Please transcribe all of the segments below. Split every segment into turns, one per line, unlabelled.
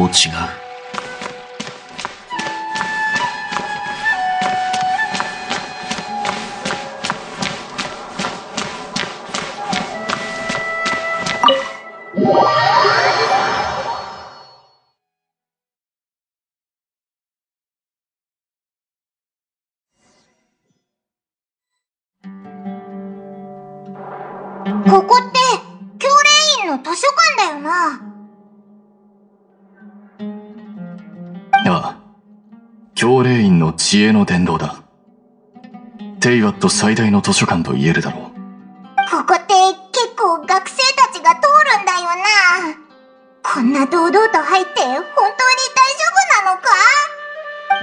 も違う。知恵の殿堂だ。テイワット最大の図書館と言えるだろう。
ここって結構学生たちが通るんだよな。こんな堂々と入って本当に大丈夫なのか？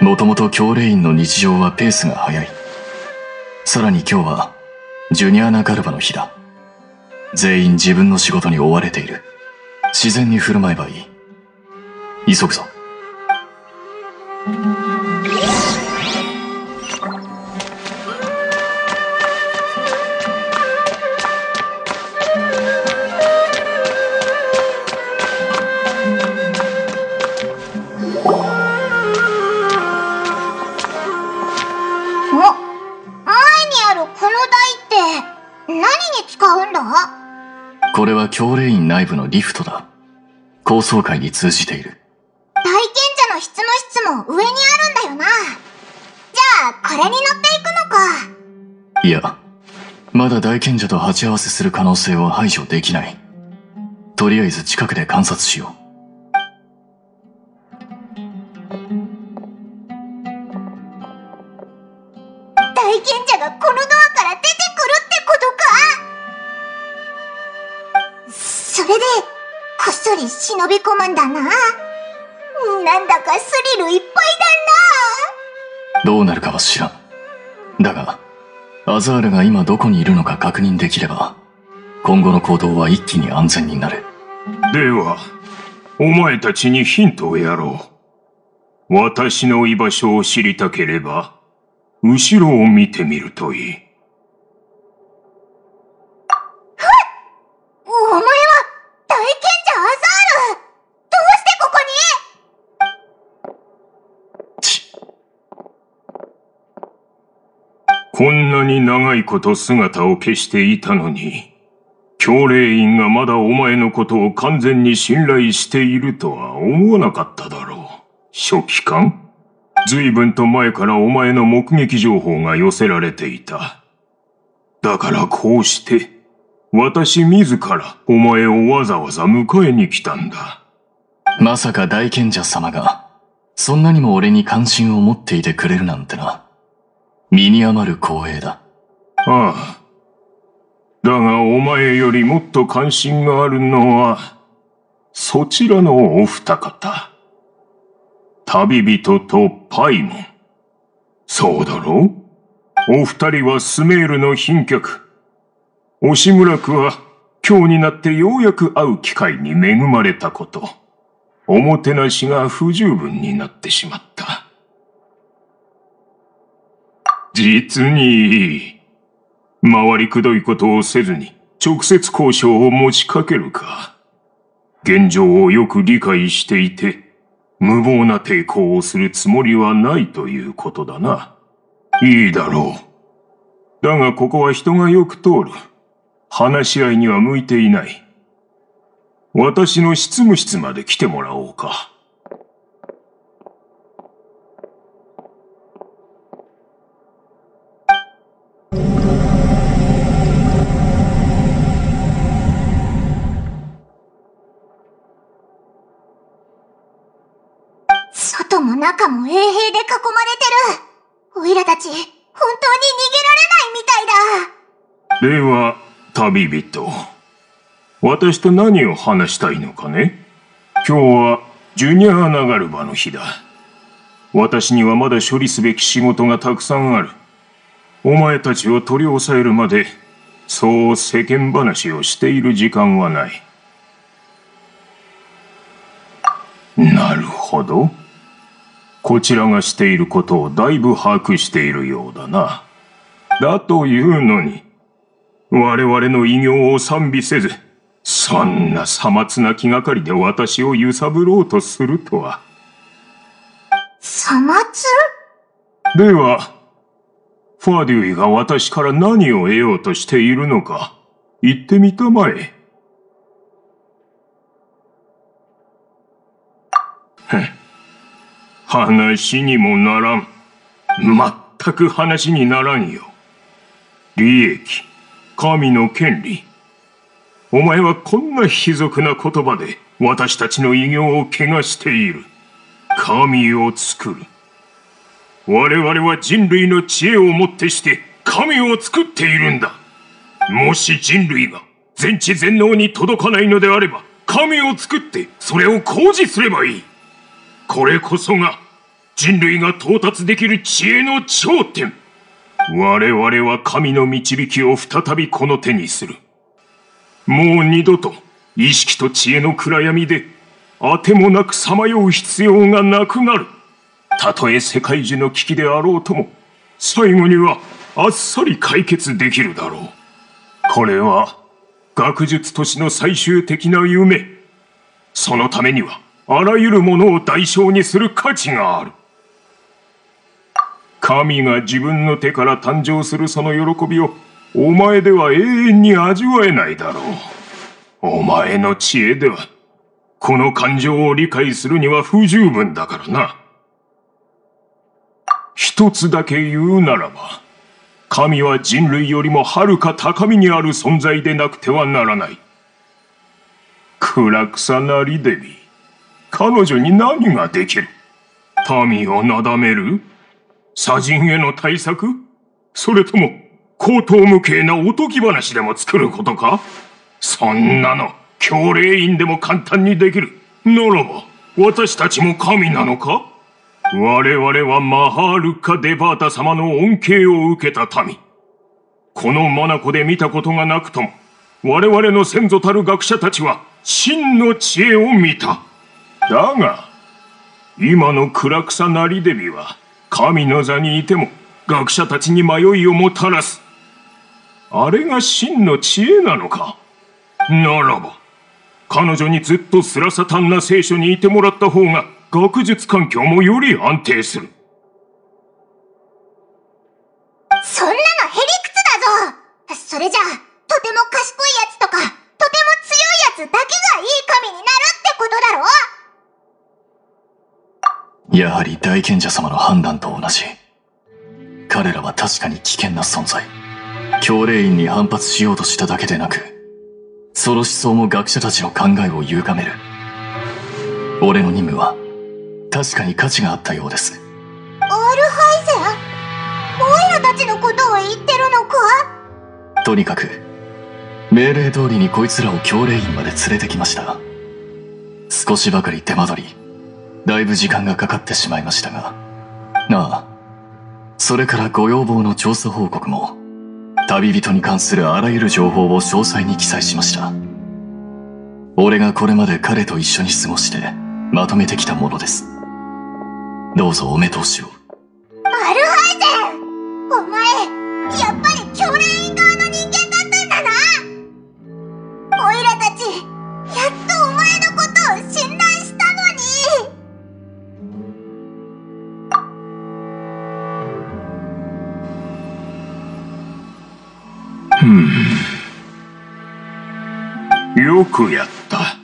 もともと教霊院の日常はペースが速い。さらに今日は、ジュニアナガルバの日だ。全員自分の仕事に追われている。自然に振る舞えばいい。急ぐぞ。
の
リフトだ。高層階に通じている。
大賢者の執務室も上にあるんだよな。じゃあ、これに乗っていくのか。
いや、まだ大賢者と鉢合わせする可能性を排除できない。とりあえず近くで観察しよ
大り忍び込むんだな。なんだかスリルいっぱいだ
う。どうなるかは知らん。だが、アザールが今どこにいるのか確認できれば、今後の行動は一気に安全になる。
では、お前たちにヒントをやろう。私の居場所を知りたければ、後ろを見てみるといい。
な。お前は、大賢者アザールどうしてここに
ち、
こんなに長いこと姿を消していたのに、教霊院がまだお前のことを完全に信頼しているとは思わなかっただろう。初期官随分と前からお前の目撃情報が寄せられていた。だからこうして、私自らお前をわざわざ迎えに来たんだ。
まさか大賢者様が、そんなにも俺に関心を持っていてくれるなんてな。身に余る光栄だ。
ああ。だがお前よりもっと関心があるのは、そちらのお二方。旅人とパイモン。そうだろ？うお二人はスメールの賓客。押村区は今日になってようやく会う機会に恵まれたこと。おもてなしが不十分になってしまった。実にいい。回りくどいことをせずに直接交渉を持ちかけるか。現状をよく理解していて、無謀な抵抗をするつもりはないということだな。いいだろう。だがここは人がよく通る。話し合いには向いていない。私の執務室まで来てもらおうか。
中も衛兵で囲まれてる。おいらたち、本当に逃げられないみたいだ。
では、旅人。私と何を話したいのかね？今日はジュニア・ナガルバの日だ。私にはまだ処理すべき仕事がたくさんある。お前たちを取り押さえるまで、そう世間話をしている時間はない。なるほど。こちらがしていることをだいぶ把握しているようだな。だというのに、我々の偉業を賛美せず、そんなさまつな気がかりで私を揺さぶろうとするとは。
さまつ
では、ファデュイが私から何を得ようとしているのか、言ってみたまえ？話にもならん。全く話にならんよ。利益、神の権利。お前はこんな卑俗な言葉で私たちの偉業を汚している。神を作る。我々は人類の知恵をもってして神を作っているんだ。もし人類が全知全能に届かないのであれば、神を作ってそれを工事すればいい。これこそが人類が到達できる知恵の頂点。我々は神の導きを再びこの手にする。もう二度と意識と知恵の暗闇であてもなくさまよう必要がなくなる。たとえ世界中の危機であろうとも、最後にはあっさり解決できるだろう。これは学術都市の最終的な夢。そのためにはあらゆるものを代償にする価値がある。神が自分の手から誕生するその喜びをお前では永遠に味わえないだろう。お前の知恵では、この感情を理解するには不十分だからな。一つだけ言うならば、神は人類よりもはるか高みにある存在でなくてはならない。暗草なりデビ。彼女に何ができる？民をなだめる？砂人への対策？それとも、高等無形なおとぎ話でも作ることか？そんなの、教霊院でも簡単にできる。ならば、私たちも神なのか？我々はマハールカ・デバータ様の恩恵を受けた民。このマナコで見たことがなくとも、我々の先祖たる学者たちは真の知恵を見た。だが、今の暗草なりデビは、神の座にいても学者たちに迷いをもたらす。あれが真の知恵なのか？ならば、彼女にずっとスラサタンな聖書にいてもらった方が学術環境もより安定する。
そんなのへりくつだぞそれじゃあ、とても賢いやつとか、とても強いやつだけがいい神になるってことだろ
やはり大賢者様の判断と同じ。彼らは確かに危険な存在。教霊院に反発しようとしただけでなく、その思想も学者たちの考えを歪める。俺の任務は、確かに価値があったようです。
アルハイゼンオイラたちのことを言ってるのか？
とにかく、命令通りにこいつらを教霊院まで連れてきました。少しばかり手間取り、だいぶ時間がかかってしまいましたが。ああ、それからご要望の調査報告も、旅人に関するあらゆる情報を詳細に記載しました。俺がこれまで彼と一緒に過ごして、まとめてきたものです。どうぞお目通しを。
アルハイゼン
くやった。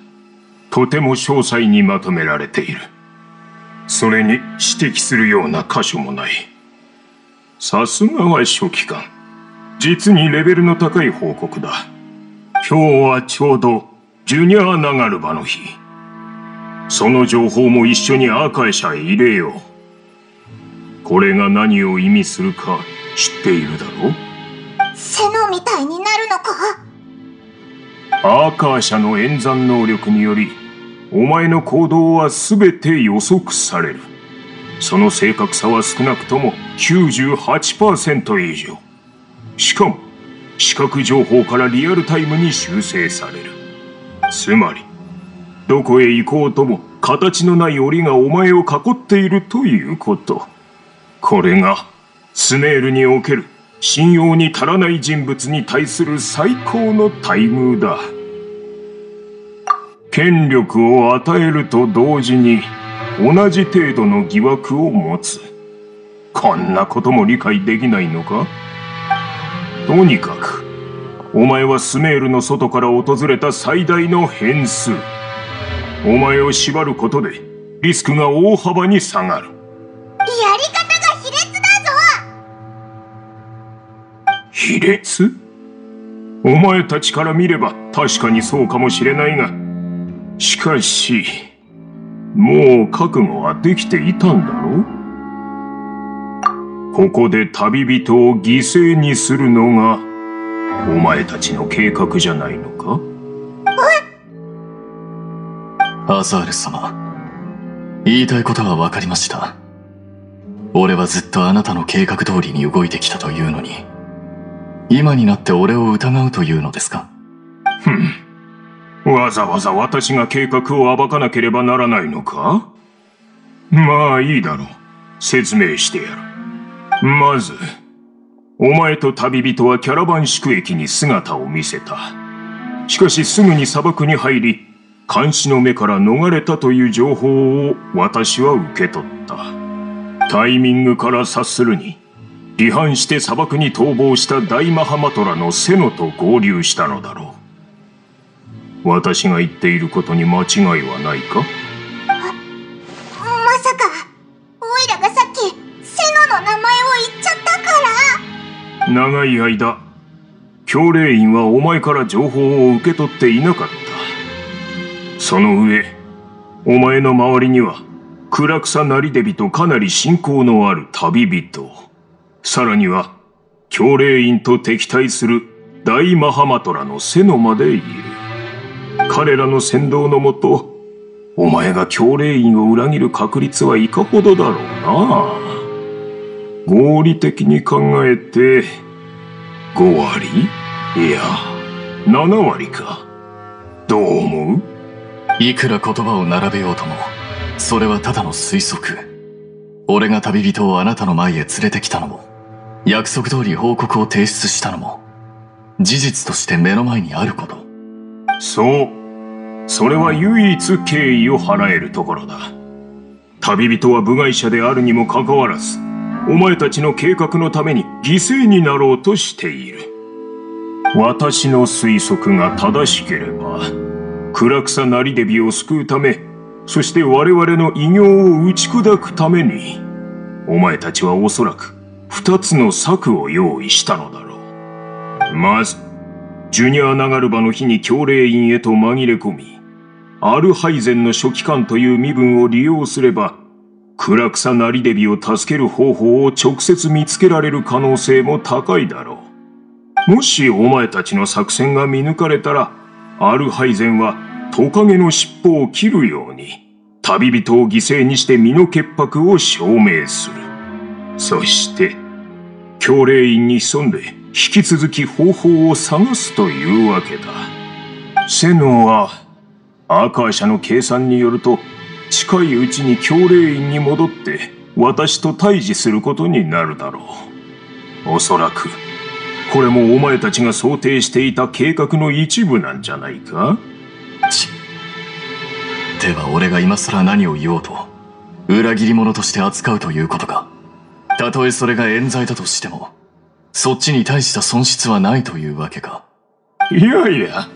とても詳細にまとめられている。それに指摘するような箇所もない。さすがは書記官。実にレベルの高い報告だ。今日はちょうどジュニア・ナガルバの日。その情報も一緒にアーカイ社へ入れよう。これが何を意味するか知っているだろう？
セノみたいになるのか？
アーカー社の演算能力により、お前の行動は全て予測される。その正確さは少なくとも98%以上。しかも、視覚情報からリアルタイムに修正される。つまり、どこへ行こうとも形のない檻がお前を囲っているということ。これが、スネールにおける信用に足らない人物に対する最高の待遇だ。権力を与えると同時に同じ程度の疑惑を持つ。こんなことも理解できないのか？とにかくお前はスメールの外から訪れた最大の変数。お前を縛ることでリスクが大幅に下がる。
いや卑劣？
お前たちから見れば確かにそうかもしれないがしかしもう覚悟はできていたんだろう？ここで旅人を犠牲にするのがお前たちの計画じゃないのか？
アザール様言いたいことは分かりました。俺はずっとあなたの計画通りに動いてきたというのに今になって俺を疑うというのですか？
ふん。わざわざ私が計画を暴かなければならないのか？まあいいだろう。説明してやる。まずお前と旅人はキャラバン宿駅に姿を見せた。しかしすぐに砂漠に入り監視の目から逃れたという情報を私は受け取った。タイミングから察するに離反して砂漠に逃亡した大マハマトラのセノと合流したのだろう。私が言っていることに間違いはないか？
まさかオイラがさっきセノの名前を言っちゃったから。
長い間教令員はお前から情報を受け取っていなかった。その上お前の周りには暗草なりデビとかなり親交のある旅人さらには教令員と敵対する大マハマトラのセノまでいる。彼らの先導のもとお前が教令員を裏切る確率はいかほどだろうな。合理的に考えて5割？いや7割か。どう思う？
いくら言葉を並べようともそれはただの推測。俺が旅人をあなたの前へ連れてきたのも約束通り報告を提出したのも事実として目の前にあること。
そう。それは唯一敬意を払えるところだ。旅人は部外者であるにもかかわらずお前たちの計画のために犠牲になろうとしている。私の推測が正しければ暗草なりデビを救うためそして我々の偉業を打ち砕くためにお前たちはおそらく二つの策を用意したのだろう。まずジュニア・ナガルバの日に教令員へと紛れ込みアルハイゼンの書記官という身分を利用すれば暗草なりデビを助ける方法を直接見つけられる可能性も高いだろう。もしお前たちの作戦が見抜かれたらアルハイゼンはトカゲの尻尾を切るように旅人を犠牲にして身の潔白を証明する。そして教令員に潜んで引き続き方法を探すというわけだ。セノはアーカー社の計算によると近いうちに教令員に戻って私と対峙することになるだろう。おそらくこれもお前たちが想定していた計画の一部なんじゃないか？
ちでは俺が今更何を言おうと裏切り者として扱うということか。たとえそれが冤罪だとしてもそっちに大した損失はないというわけか。
いやいや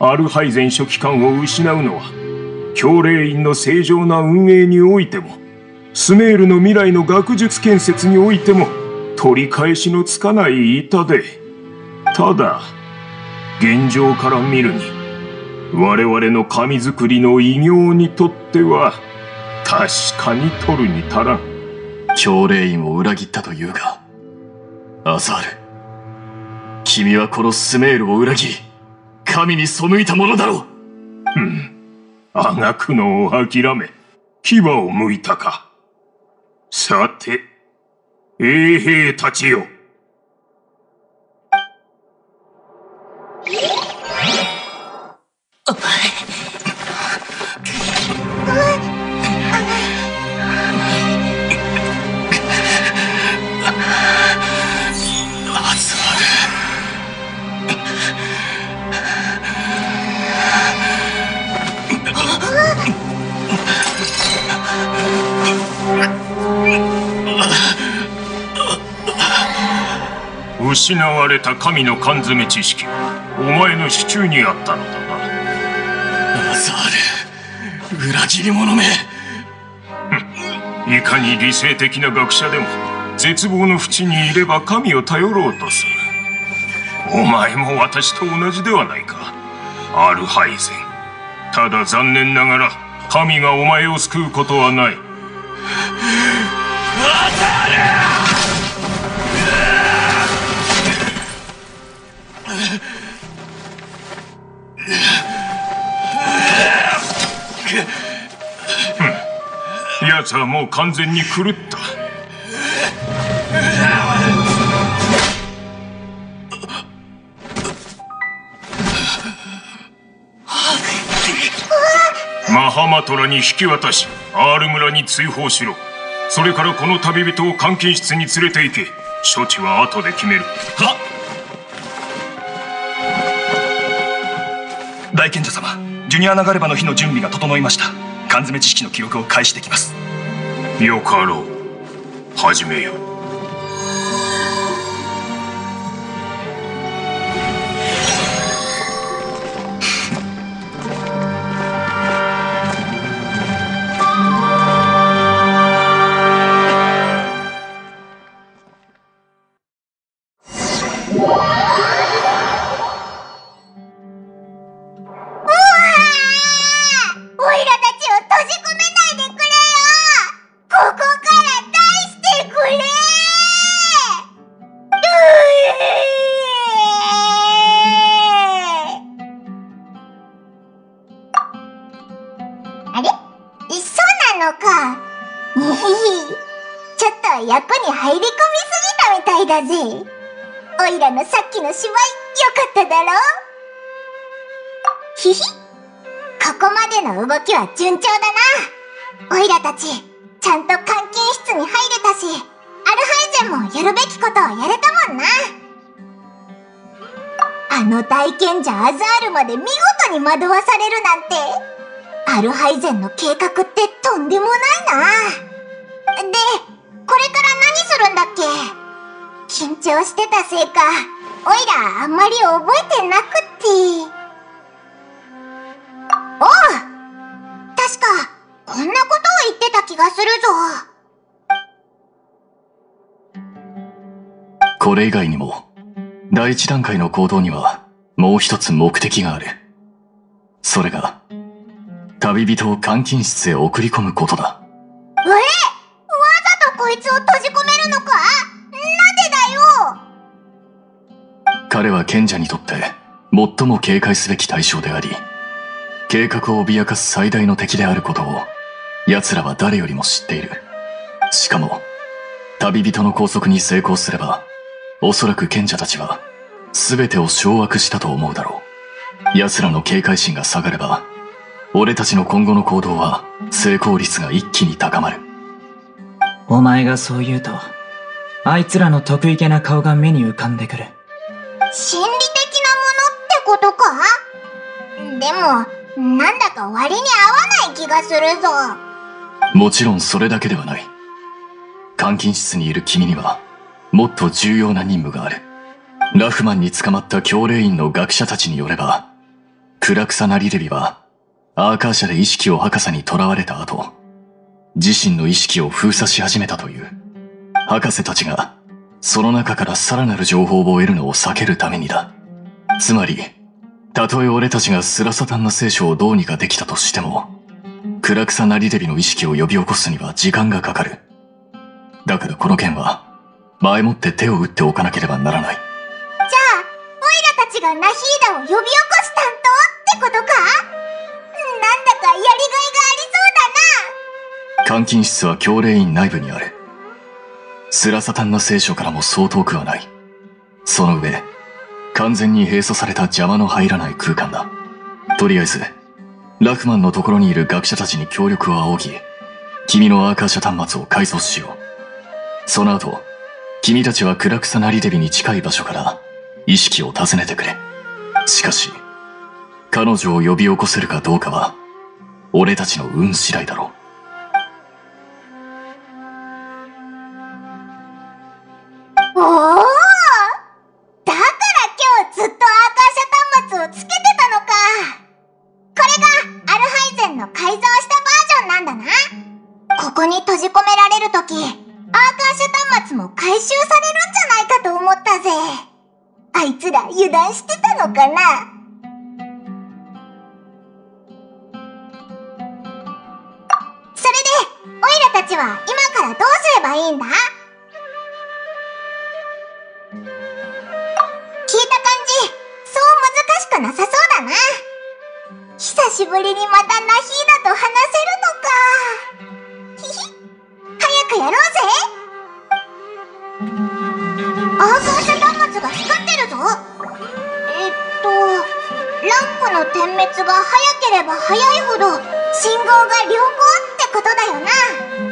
アルハイゼン書記官を失うのは教令員の正常な運営においてもスメールの未来の学術建設においても取り返しのつかない板で。ただ現状から見るに我々の紙作りの偉業にとっては確かに取るに足らん。
教令員を裏切ったというがアザール君はこのスメールを裏切り神に背いたものだろう。
あがくのを諦め牙を向いたか。さて衛兵たちよ。
ア
失われた神の缶詰知識お前の手中にあったのだな。
アザール裏切り者め。
いかに理性的な学者でも絶望の淵にいれば神を頼ろうとする。お前も私と同じではないか。アルハイゼン。ただ残念ながら神がお前を救うことはない奴はもう完全に狂った。マハマトラに引き渡しアール村に追放しろ。それからこの旅人を監禁室に連れて行け。処置は後で決める。
は
大賢者様ジュニアナガレバの日の準備が整いました。缶詰知識の記録を開始できます。
よかろう。始めよう。
だぜオイラのさっきの芝居よかっただろ？ひひここまでの動きは順調だな。オイラたち、ちゃんと監禁室に入れたし、アルハイゼンもやるべきことをやれたもんな。あの大賢者アザールまで見事に惑わされるなんて、アルハイゼンの計画ってとんでもないな。で、これから何するんだっけ？緊張してたせいか、オイラあんまり覚えてなくって。おう確か、こんなことを言ってた気がするぞ。
これ以外にも第一段階の行動にはもう一つ目的があるそれが旅人を監禁室へ送り込むことだ
えわざとこいつを閉じ込め
彼は賢者にとって最も警戒すべき対象であり計画を脅かす最大の敵であることを奴らは誰よりも知っている。しかも旅人の拘束に成功すればおそらく賢者たちは全てを掌握したと思うだろう。奴らの警戒心が下がれば俺たちの今後の行動は成功率が一気に高まる。
お前がそう言うと、あいつらの得意げな顔が目に浮かんでくる。
心理的なものってことか？でも、なんだか割に合わない気がするぞ。
もちろんそれだけではない。監禁室にいる君には、もっと重要な任務がある。ラフマンに捕まった教令員の学者たちによれば、クラクサナリレビは、アーカー社で意識を博士に囚われた後、自身の意識を封鎖し始めたという。博士たちが、その中からさらなる情報を得るのを避けるためにだ。つまり、たとえ俺たちがスラサタンの聖書をどうにかできたとしても、クラクサナリデビの意識を呼び起こすには時間がかかる。だからこの件は、前もって手を打っておかなければならない。
じゃあ、オイラたちがナヒーダを呼び起こす担当ってことか？なんだかやりがいがありそうだな
監禁室は教令員内部にある。スラサタンの聖書からもそう遠くはない。その上、完全に閉鎖された邪魔の入らない空間だ。とりあえず、ラフマンのところにいる学者たちに協力を仰ぎ、君のアーカー社端末を改装しよう。その後、君たちはクラクサナリデビに近い場所から意識を尋ねてくれ。しかし、彼女を呼び起こせるかどうかは、俺たちの運次第だろう。
おおだから今日ずっとアーカーシャ端末をつけてたのか。これがアルハイゼンの改造したバージョンなんだな。ここ
に閉じ込められる時アーカーシャ端末も回収されるんじゃないかと思ったぜ。あいつら油断してたのかな。それで、オイラたちは今からどうすればいいんだ？しぶりにまたナヒーダと話せるのか。ひひ、早くやろうぜアーカーシャ端末が光ってるぞえっと、ランプの点滅が早ければ早いほど信号が良好ってことだよな。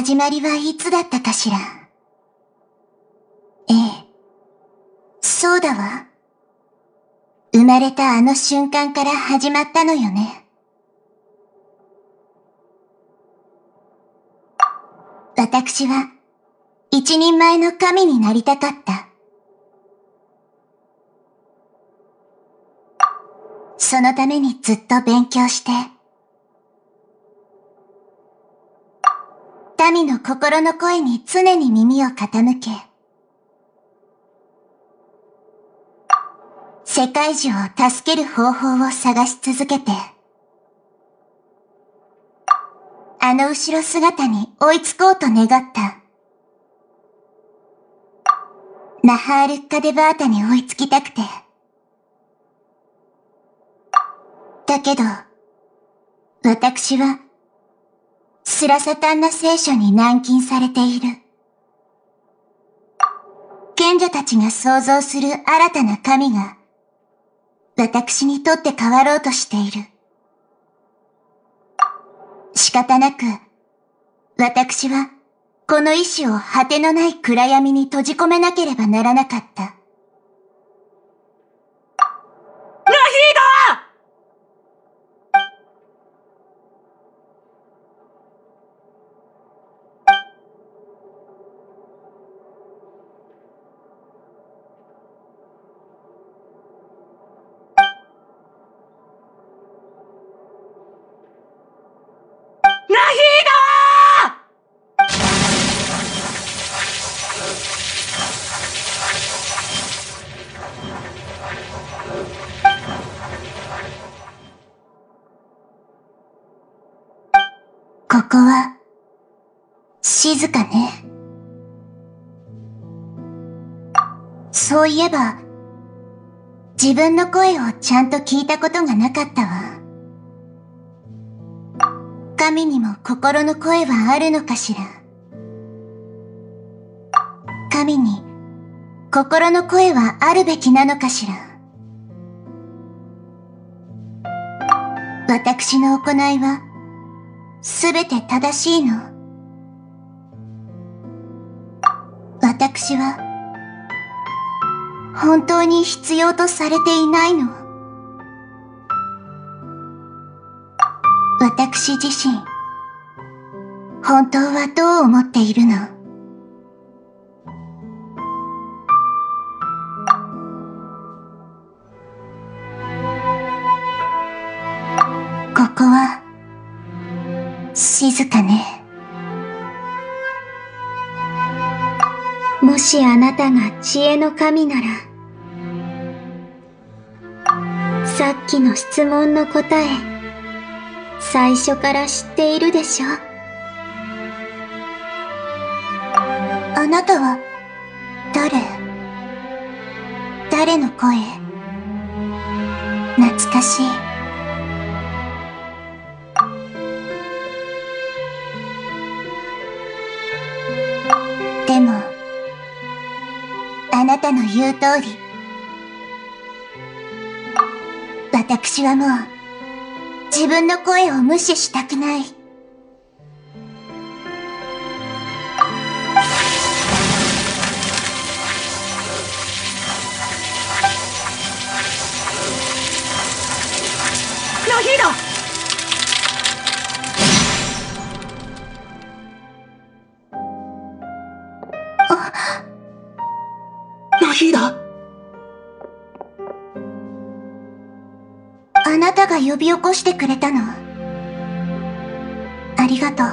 始まりはいつだったかしらええ。そうだわ。生まれたあの瞬間から始まったのよね。私は、一人前の神になりたかった。そのためにずっと勉強して、民の心の声に常に耳を傾け、世界中を助ける方法を探し続けて、あの後ろ姿に追いつこうと願った。ナハールッカデバータに追いつきたくて。だけど、私は、スラサタンナ聖書に軟禁されている。賢者たちが創造する新たな神が、私にとって変わろうとしている。仕方なく、私は、この意志を果てのない暗闇に閉じ込めなければならなかった。ここは、静かね。そういえば、自分の声をちゃんと聞いたことがなかったわ。神にも心の声はあるのかしら。神に心の声はあるべきなのかしら。私の行いは、すべて正しいの。私は、本当に必要とされていないの。私自身、本当はどう思っているの？静かね。もしあなたが知恵の神なら、さっきの質問の答え、最初から知っているでしょあなたは、誰？誰の声？懐かしい。言う通り、私はもう、自分の声を無視したくない。くれたの。ありがとう。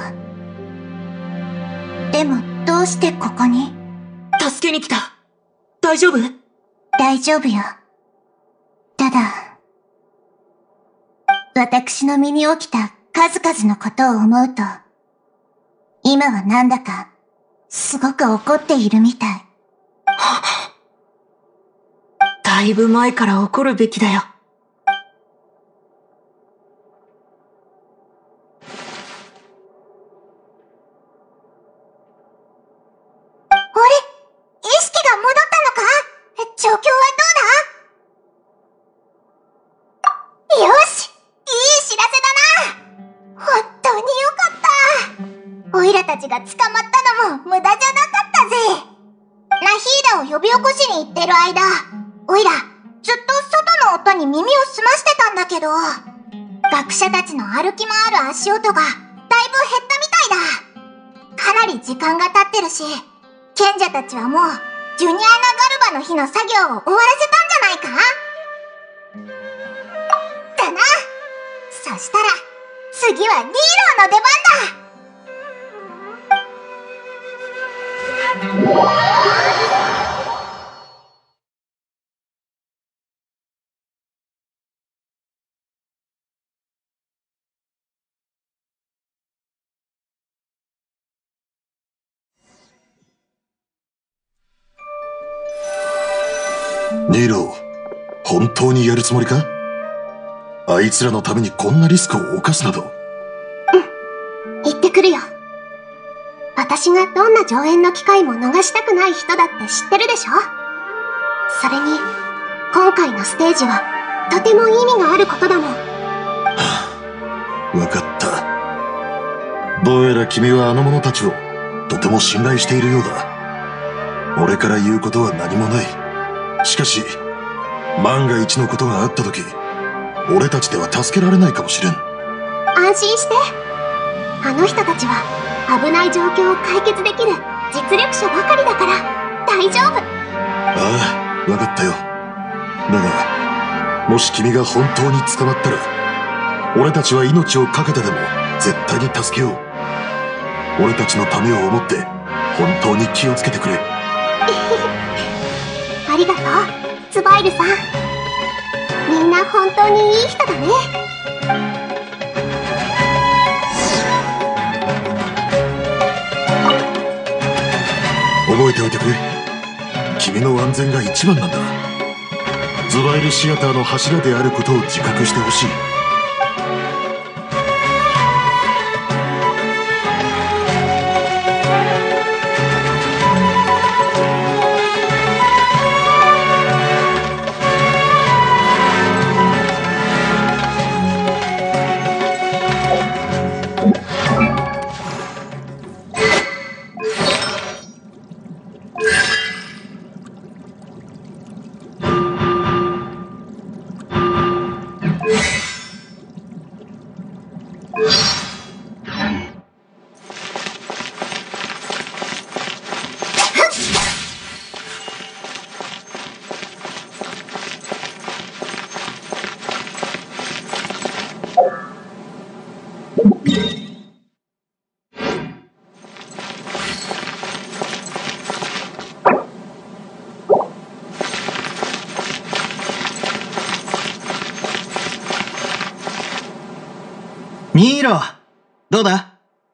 でも、どうしてここに？
助けに来た大丈夫？
大丈夫よ。ただ、私の身に起きた数々のことを思うと、今はなんだか、すごく怒っているみたい。
だいぶ前から怒るべきだよ。
し、賢者たちはもう、ジュニアナガルバの日の作業を終わらせたんじゃないか？だな。そしたら、次はリーローの出番だ。
当にやるつもりか？あいつらのためにこんなリスクを冒すなど。
行ってくるよ。私がどんな上演の機会も逃したくない人だって知ってるでしょ？それに、今回のステージは、とても意味があることだもん。
わかった。どうやら君はあの者たちをとても信頼しているようだ。俺から言うことは何もない。しかし、万が一のことがあった時、俺たちでは助けられないかもしれん。
安心して。あの人たちは、危ない状況を解決できる実力者ばかりだから、大丈夫。
ああ、わかったよ。だが、もし君が本当に捕まったら、俺たちは命を懸けてでも絶対に助けよう。俺たちのためを思って、本当に気をつけてくれ。
イルさん。みんな本当にいい人だね。
覚えておいてくれ。君の安全が一番なんだ。ズバイルシアターの柱であることを自覚してほしい。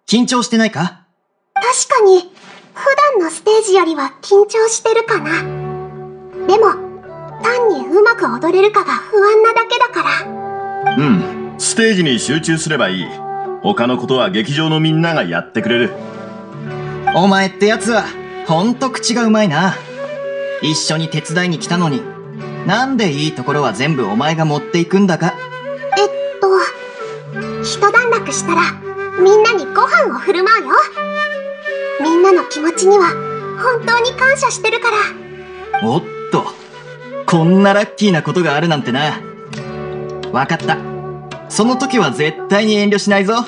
緊張してないか？
確かに、普段のステージよりは緊張してるかな。でも、単にうまく踊れるかが不安なだけだから。
うん。ステージに集中すればいい。他のことは劇場のみんながやってくれる。
お前ってやつは、ほんと口がうまいな。一緒に手伝いに来たのに、なんでいいところは全部お前が持っていくんだか？
えっと、一段落したら、みんなにご飯を振る舞うよ。みんなの気持ちには、本当に感謝してるから。
おっと、こんなラッキーなことがあるなんてな。わかった。その時は絶対に遠慮しないぞ。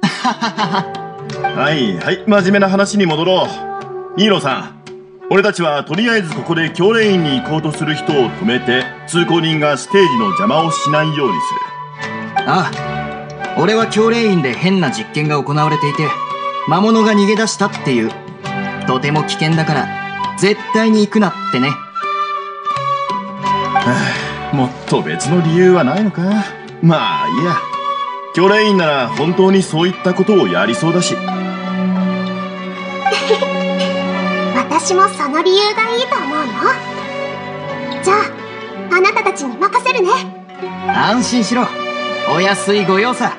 はいはい、真面目な話に戻ろう。ニーロさん、俺たちはとりあえずここで教練院に行こうとする人を止めて、通行人がステージの邪魔をしないようにする。
ああ、俺は教練院で変な実験が行われていて、魔物が逃げ出したっていう。とても危険だから、絶対に行くなってね。
もっと別の理由はないのか？まあいいや。教練員なら本当にそういったことをやりそうだし。
私もその理由がいいと思うよ。じゃあ、あなたたちに任せるね。
安心しろ。お安いご用さ。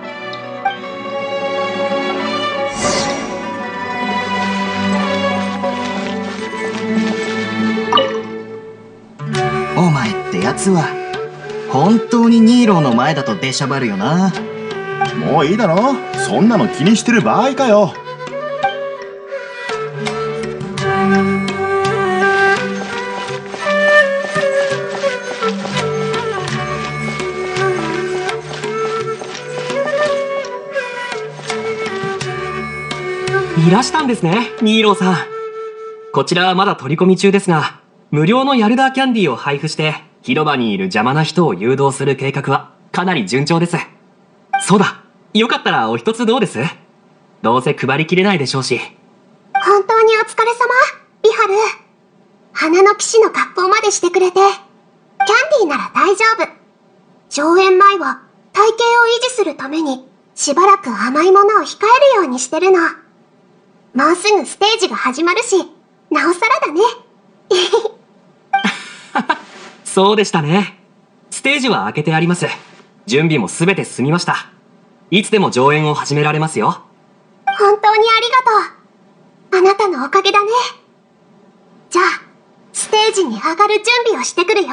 前ってやつは、本当にニーローの前だと出しゃばるよな。
もういいだろそんなの気にしてる場合かよ。
いらしたんですね、ニーローさん。こちらはまだ取り込み中ですが、無料のヤルダーキャンディーを配布して、広場にいる邪魔な人を誘導する計画はかなり順調です。そうだ、よかったらお一つどうです？どうせ配りきれないでしょうし。
本当にお疲れ様、リハル。花の騎士の格好までしてくれて。キャンディーなら大丈夫。上演前は体型を維持するためにしばらく甘いものを控えるようにしてるの。もうすぐステージが始まるし、なおさらだね。
そうでしたね。ステージは開けてあります。準備もすべて済みました。いつでも上演を始められますよ。
本当にありがとう。あなたのおかげだね。じゃあ、ステージに上がる準備をしてくるよ。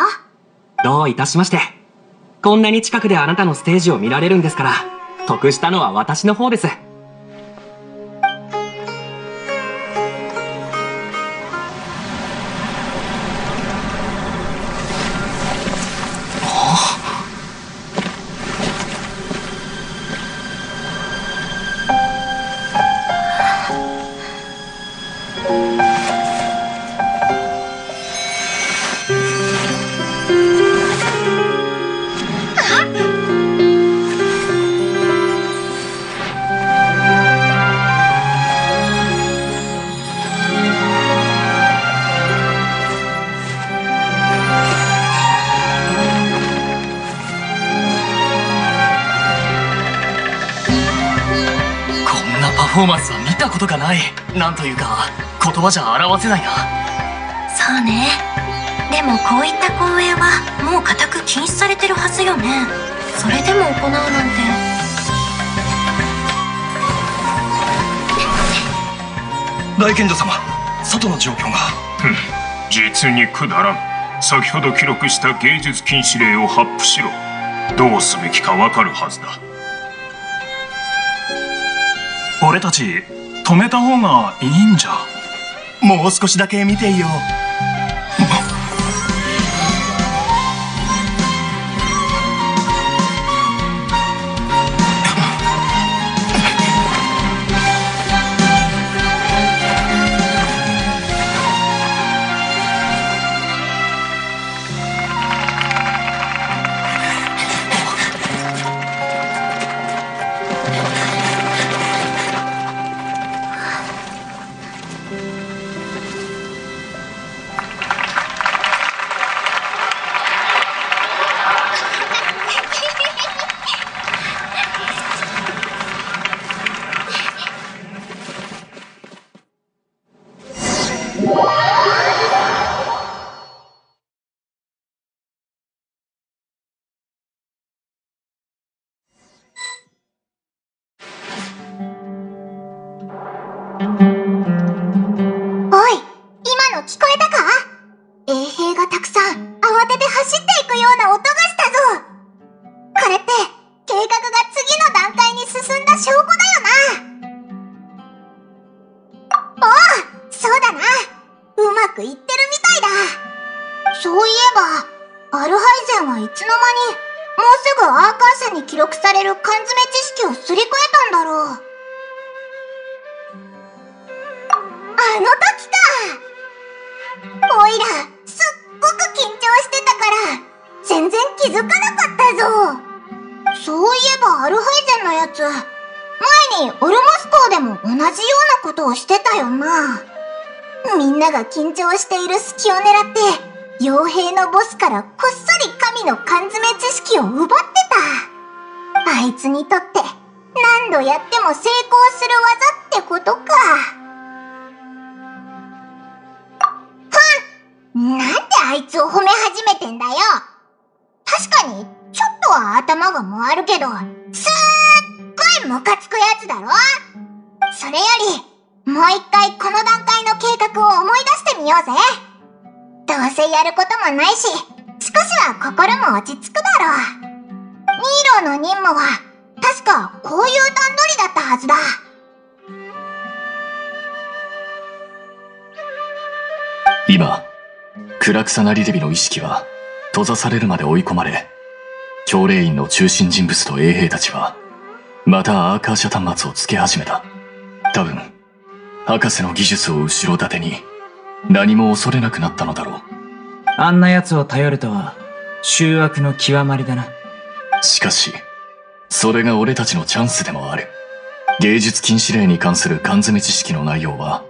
どういたしまして。こんなに近くであなたのステージを見られるんですから、得したのは私の方です。
ことがないなんというか
言葉じゃ表せないな。
そうね。でもこういった光栄はもう固く禁止されてるはずよね。それでも行うなんて。
大賢者様外の状況が。
実にくだらん。先ほど記録した芸術禁止令を発布しろ。どうすべきかわかるはずだ。
俺たち止めた方がいいんじゃ？もう少しだけ見ていよう。
草なりデビの意識は閉ざされるまで追い込まれ、教令員の中心人物と衛兵たちは、またアーカーシャ端末をつけ始めた。多分、博士の技術を後ろ盾に、何も恐れなくなったのだろう。
あんな奴を頼るとは、醜悪の極まりだな。
しかし、それが俺たちのチャンスでもある。芸術禁止令に関する缶詰知識の内容は、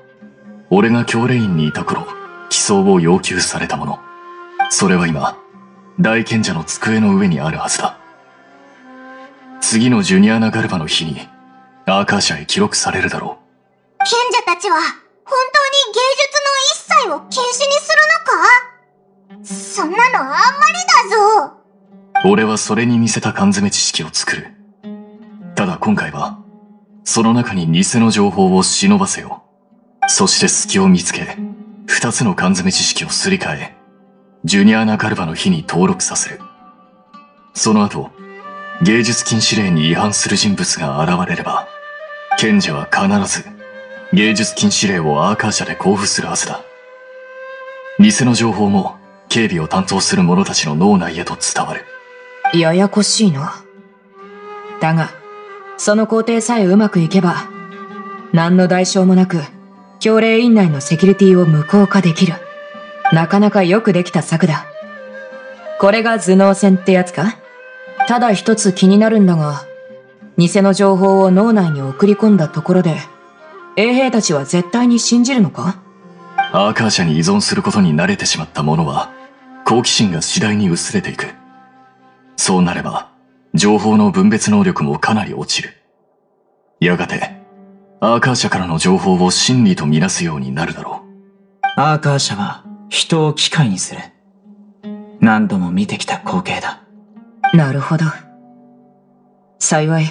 俺が教令員にいた頃、寄贈を要求されたもの。それは今、大賢者の机の上にあるはずだ。次のジュニアナガルバの日に、アーカー社へ記録されるだろ
賢者たちは、本当に芸術の一切を禁止にするのか？そんなのあんまりだぞ
う。俺はそれに似せた缶詰知識を作る。ただ今回は、その中に偽の情報を忍ばせよう。そして隙を見つけ、二つの缶詰知識をすり替え、ジュニアナカルバの日に登録させる。その後、芸術禁止令に違反する人物が現れれば、賢者は必ず芸術禁止令をアーカー社で交付するはずだ。偽の情報も警備を担当する者たちの脳内へと伝わる。
ややこしいな。だが、その工程さえうまくいけば、何の代償もなく、教令院内のセキュリティを無効化できる。なかなかよくできた策だ。これが頭脳戦ってやつかただ一つ気になるんだが、偽の情報を脳内に送り込んだところで、衛兵たちは絶対に信じるのか
アーカー社に依存することに慣れてしまった者は、好奇心が次第に薄れていく。そうなれば、情報の分別能力もかなり落ちる。やがて、アーカー社からの情報を真理とみなすようになるだろ
う。アーカー社は人を機械にする。何度も見てきた光景だ。
なるほど。幸い、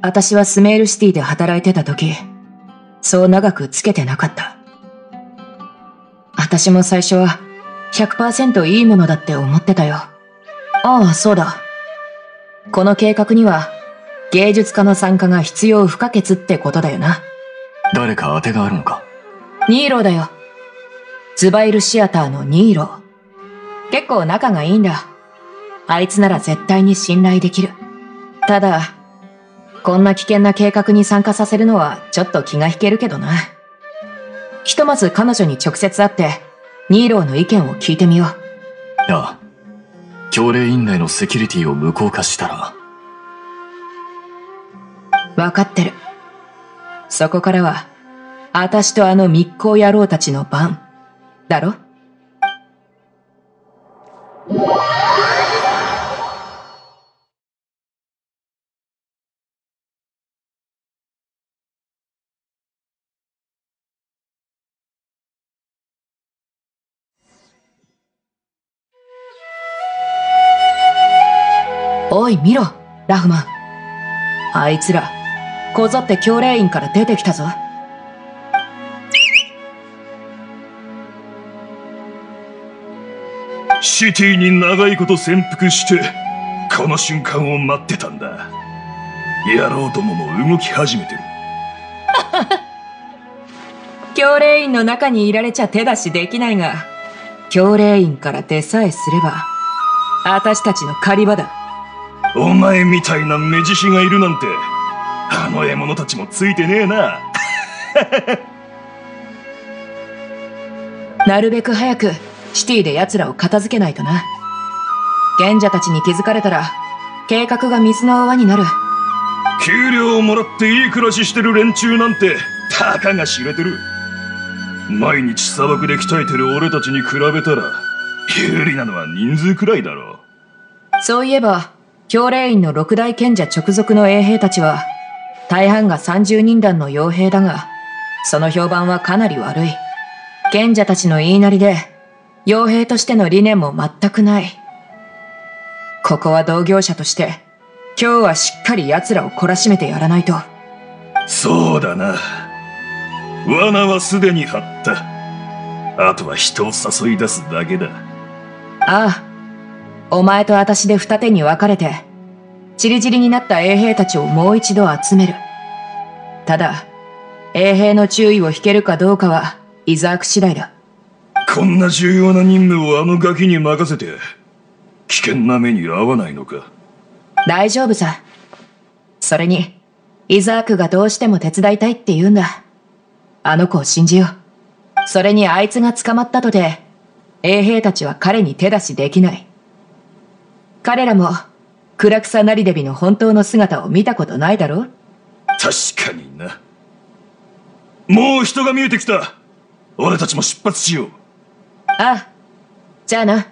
私はスメールシティで働いてた時、そう長くつけてなかった。私も最初は100%いいものだって思ってたよ。ああ、そうだ。この計画には芸術家の参加が必要不可欠ってことだよな。
誰か当てがあるのか？
ニーロだよ。ズバイルシアターのニーロ。結構仲がいいんだ。あいつなら絶対に信頼できる。ただ、こんな危険な計画に参加させるのはちょっと気が引けるけどな。ひとまず彼女に直接会って、ニーローの意見を聞いてみよう。
ああ。教令院内のセキュリティを無効化したら。
わかってる。そこからは、あたしとあの密航野郎たちの番、だろ？おい見ろ、ラフマン。あいつら、こぞって教令院から出てきたぞ。
シティに長いこと潜伏して、この瞬間を待ってたんだ。野郎どもも動き始めてる。
教令院の中にいられちゃ手出しできないが、教令院から出さえすれば、私たちの狩り場だ。
お前みたいな目獅子がいるなんて、あの獲物たちもついてねえな。
なるべく早くシティで奴らを片付けないとな。賢者たちに気づかれたら、計画が水の泡になる。
給料をもらっていい暮らししてる連中なんて、たかが知れてる。毎日砂漠で鍛えてる俺たちに比べたら、有利なのは人数くらいだろう。
そういえば、教令院の六大賢者直属の衛兵たちは、大半が30人団の傭兵だが、その評判はかなり悪い。賢者たちの言いなりで、傭兵としての理念も全くない。ここは同業者として、今日はしっかり奴らを懲らしめてやらないと。
そうだな。罠はすでに張った。あとは人を誘い出すだけだ。
ああ。お前と私で二手に分かれて、チリチリになった衛兵たちをもう一度集める。ただ、衛兵の注意を引けるかどうかは、イザーク次第だ。
こんな重要な任務をあのガキに任せて、危険な目に遭わないのか。
大丈夫さ。それに、イザークがどうしても手伝いたいって言うんだ。あの子を信じよう。それにあいつが捕まったとて、衛兵たちは彼に手出しできない。彼らも、ク草ナリデビの本当の姿を見たことないだろ
確かにな。もう人が見えてきた俺たちも出発しよう。
ああ。じゃあな。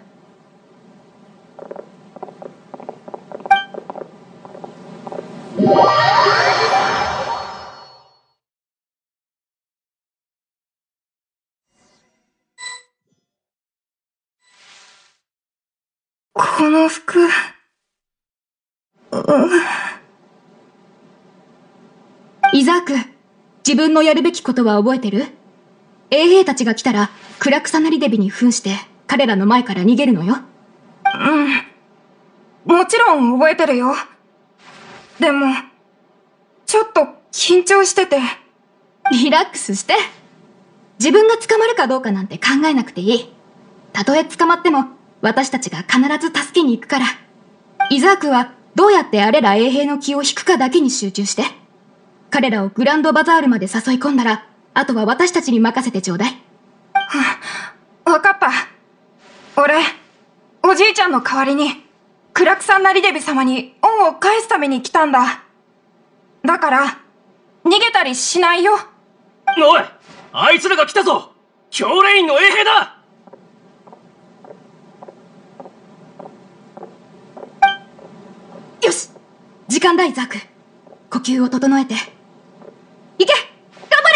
この服、う
イザーク、自分のやるべきことは覚えてる？衛兵たちが来たら、暗草なりデビに扮して、彼らの前から逃げるのよ。
うん。もちろん覚えてるよ。でも、ちょっと緊張してて。
リラックスして。自分が捕まるかどうかなんて考えなくていい。たとえ捕まっても、私たちが必ず助けに行くから。イザークはどうやってあれら衛兵の気を引くかだけに集中して。彼らをグランドバザールまで誘い込んだら、あとは私たちに任せてちょうだい。
わかった。俺、おじいちゃんの代わりに、クラクサンナリデビ様に恩を返すために来たんだ。だから、逃げたりしないよ。
おいあいつらが来たぞ教令員の衛兵だ
時間だイザク。呼吸を整えて。行け！頑張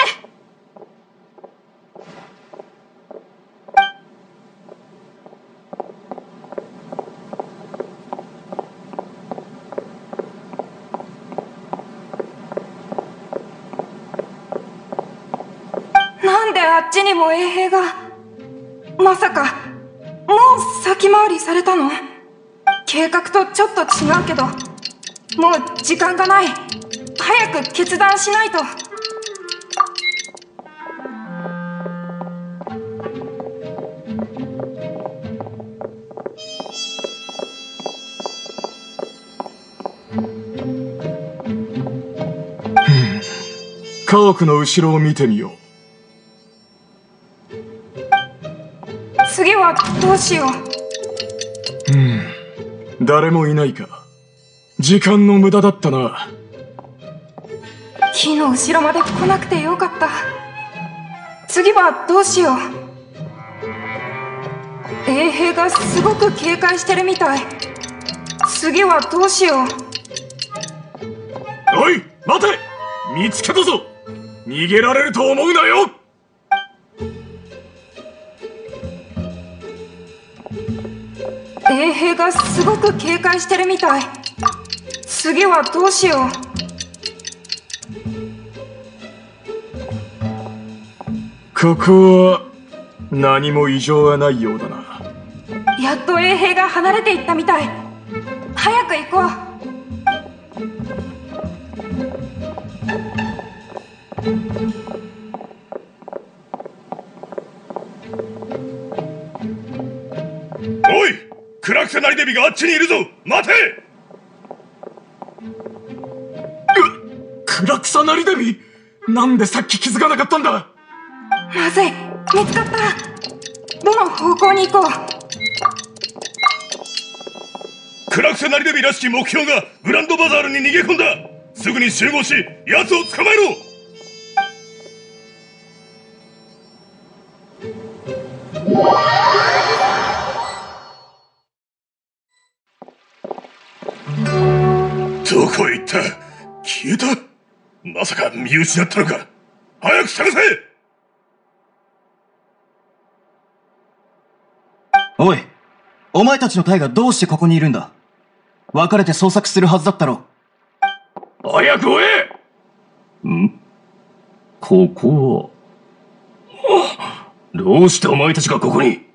れ！
なんであっちにも衛兵がまさかもう先回りされたの？計画とちょっと違うけど。もう時間がない。早く決断しないと。
家屋の後ろを見てみよ
次はどうしよ
う。うん。誰もいないか時間の無駄だったな。
木の後ろまで来なくてよかった。次はどうしよう。衛兵がすごく警戒してるみたい。次はどうしよう。
おい待て！見つけたぞ！逃げられると思うなよ！
衛兵がすごく警戒してるみたい次はどうしよう。
ここは何も異常がないようだな。
やっと衛兵が離れていったみたい。早く行こう。
おいクラクセナリデビがあっちにいるぞ。待て
クラクサナリデビなんでさっき気づかなかったんだ。
まずい。見つかったどの方向に行こう。
クラクセナリデビらしき目標がグランドバザールに逃げ込んだ。すぐに集合し奴を捕まえろ。どこへ行った？消えた？まさか見失ったのか。早く探せ！
おいお前たちの隊がどうしてここにいるんだ？別れて捜索するはずだったろ
早く追え！ん？ここはどうしてお前たちがここに？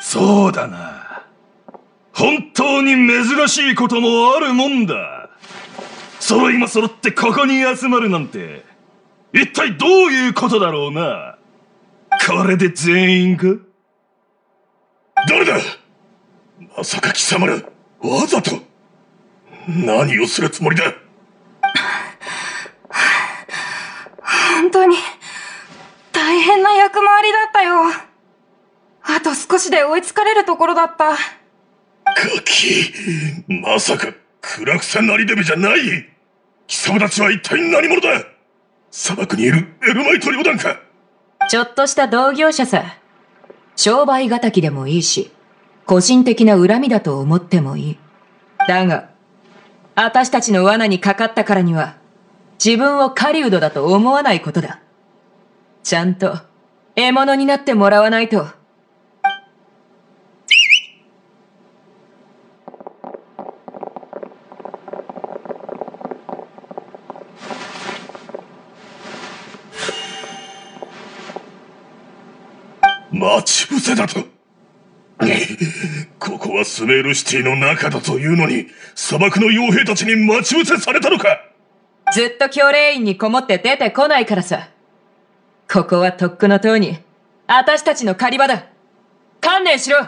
そうだな。本当に珍しいこともあるもんだ揃いも揃ってここに集まるなんて一体どういうことだろうな？これで全員か
誰だ？まさか貴様らわざと？何をするつもりだ？
本当に大変な役回りだったよ。あと少しで追いつかれるところだった。
ガキまさかクラクサナリデブじゃない貴様たちは一体何者だ？砂漠にいるエルマイト旅団か？
ちょっとした同業者さ。商売敵でもいいし、個人的な恨みだと思ってもいい。だが、私たちの罠にかかったからには、自分を狩人だと思わないことだ。ちゃんと、獲物になってもらわないと。
待ち伏せだとここはスメールシティの中だというのに砂漠の傭兵たちに待ち伏せされたのか
ずっと教令員にこもって出てこないからさ。ここはとっくの塔に、私たちの狩り場だ。観念しろ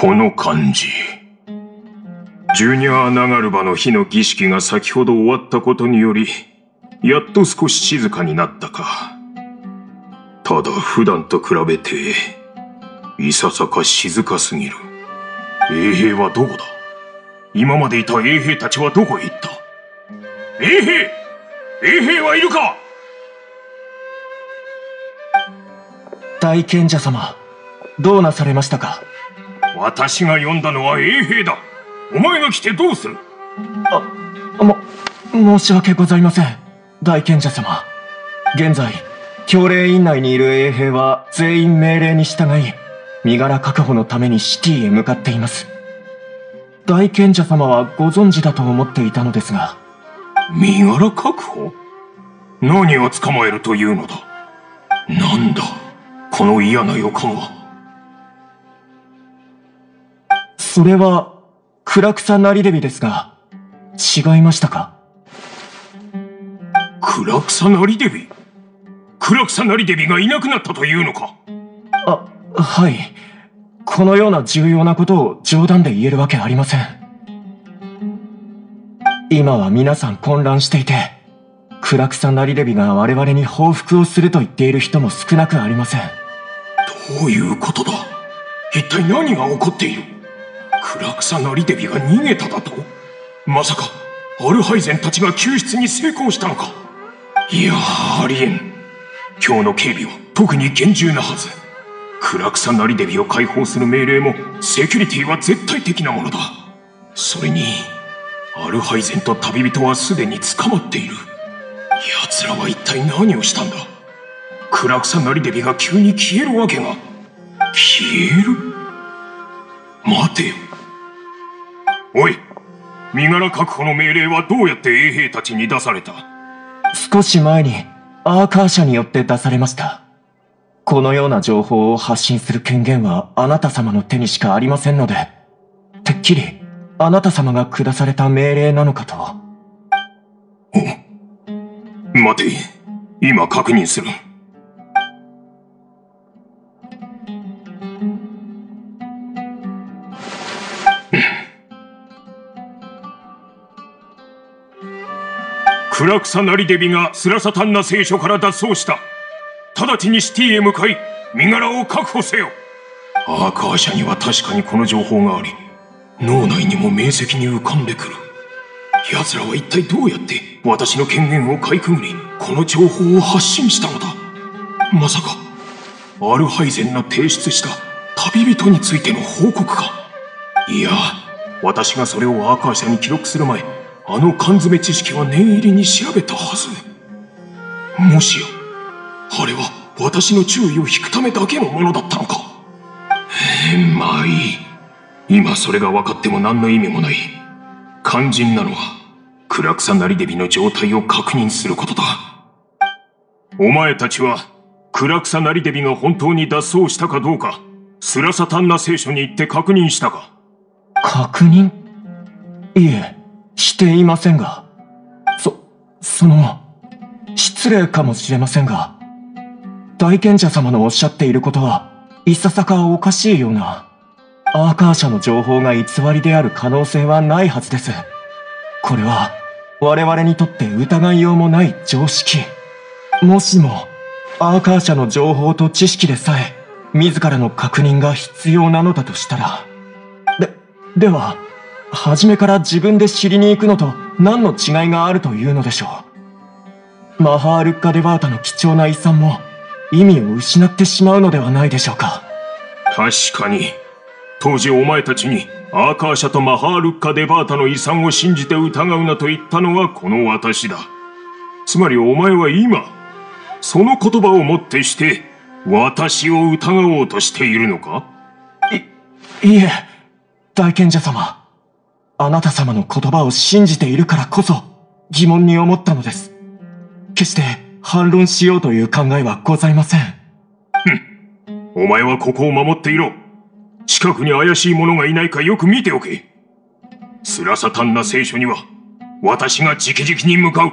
この感じ。ジュニアナガルバの火の儀式が先ほど終わったことにより、やっと少し静かになったか。ただ普段と比べて、いささか静かすぎる。衛兵はどこだ？今までいた衛兵たちはどこへ行った？衛兵衛兵はいるか？
大賢者様、どうなされましたか？
私が呼んだのは衛兵だお前が来てどうする？
あ、も、申し訳ございません。大賢者様。現在、教令院内にいる衛兵は全員命令に従い、身柄確保のためにシティへ向かっています。大賢者様はご存知だと思っていたのですが。
身柄確保？何を捕まえるというのだ？なんだ？この嫌な予感は。
それは、暗草なりデビですが、違いましたか？
暗草なりデビ？暗草なりデビがいなくなったというのか？
あ、はい。このような重要なことを冗談で言えるわけありません。今は皆さん混乱していて、暗草なりデビが我々に報復をすると言っている人も少なくありません。
どういうことだ？一体何が起こっている？暗草なりデビが逃げただと？まさか、アルハイゼンたちが救出に成功したのか？いやありえん。今日の警備は特に厳重なはず。暗草なりデビを解放する命令もセキュリティは絶対的なものだ。それに、アルハイゼンと旅人はすでに捕まっている。奴らは一体何をしたんだ？暗草なりデビが急に消えるわけが。消える？待てよ。おい、身柄確保の命令はどうやって衛兵たちに出された？
少し前にアーカー社によって出されました。このような情報を発信する権限はあなた様の手にしかありませんので、てっきりあなた様が下された命令なのかと。
待て、今確認する。暗草なりデビがスラサタンナ聖書から脱走した。直ちにシティへ向かい、身柄を確保せよ。アーカー社には確かにこの情報があり、脳内にも明晰に浮かんでくる。奴らは一体どうやって私の権限をかいくぐり、この情報を発信したのだまさか、アルハイゼンの提出した旅人についての報告かいや、私がそれをアーカー社に記録する前、あの缶詰知識は念入りに調べたはず。もしや、あれは私の注意を引くためだけのものだったのかえーまあいい。今それが分かっても何の意味もない。肝心なのは、暗草なりデビの状態を確認することだ。お前たちは、暗草なりデビが本当に脱走したかどうか、スラサタンナ聖書に行って確認したか
確認？いえ、していませんが。そ、その、失礼かもしれませんが、大賢者様のおっしゃっていることは、いささかおかしいような。アーカー社の情報が偽りである可能性はないはずです。これは、我々にとって疑いようもない常識。もしも、アーカー社の情報と知識でさえ、自らの確認が必要なのだとしたら、で、では、初めから自分で知りに行くのと何の違いがあるというのでしょう。マハールッカ・デバータの貴重な遺産も意味を失ってしまうのではないでしょうか。
確かに。当時お前たちにアーカー社とマハールッカ・デバータの遺産を信じて疑うなと言ったのはこの私だ。つまりお前は今、その言葉をもってして私を疑おうとしているのか？
いえ、大賢者様。あなた様の言葉を信じているからこそ疑問に思ったのです。決して反論しようという考えはございません。
お前はここを守っていろ。近くに怪しい者がいないかよく見ておけ。スラサタンナ聖書には、私が直々に向かう。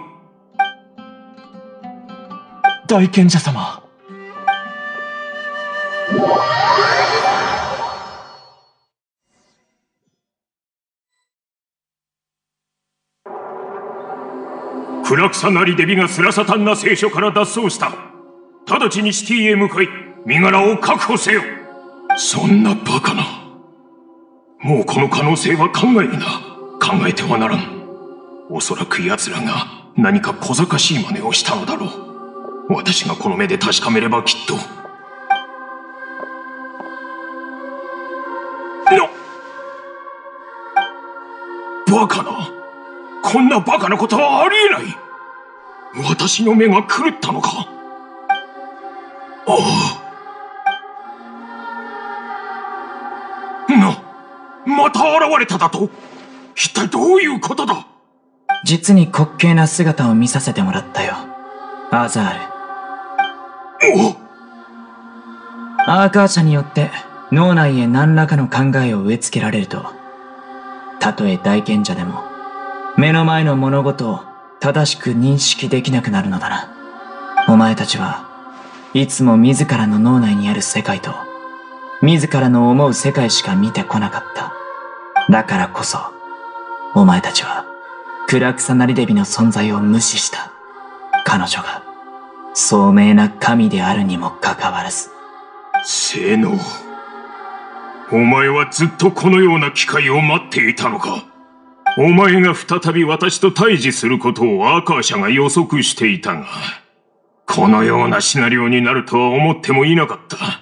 大賢者様。
暗草なりデビがスラサタンナ聖書から脱走した。直ちにシティへ向かい、身柄を確保せよ。そんなバカな。もうこの可能性は考えるな。考えてはならん。おそらく奴らが何か小賢しい真似をしたのだろう。私がこの目で確かめればきっと。なバカな。こんなバカなことはありえない。私の目が狂ったのか？ああ。な、また現れただと？一体どういうことだ？
実に滑稽な姿を見させてもらったよ。アザール。アーカー社によって脳内へ何らかの考えを植え付けられると、たとえ大賢者でも、目の前の物事を正しく認識できなくなるのだな。お前たちはいつも自らの脳内にある世界と、自らの思う世界しか見てこなかった。だからこそ、お前たちは、暗草なりデビの存在を無視した。彼女が、聡明な神であるにもかかわらず。
性能。お前はずっとこのような機会を待っていたのか？お前が再び私と対峙することをアーカー社が予測していたが、このようなシナリオになるとは思ってもいなかった。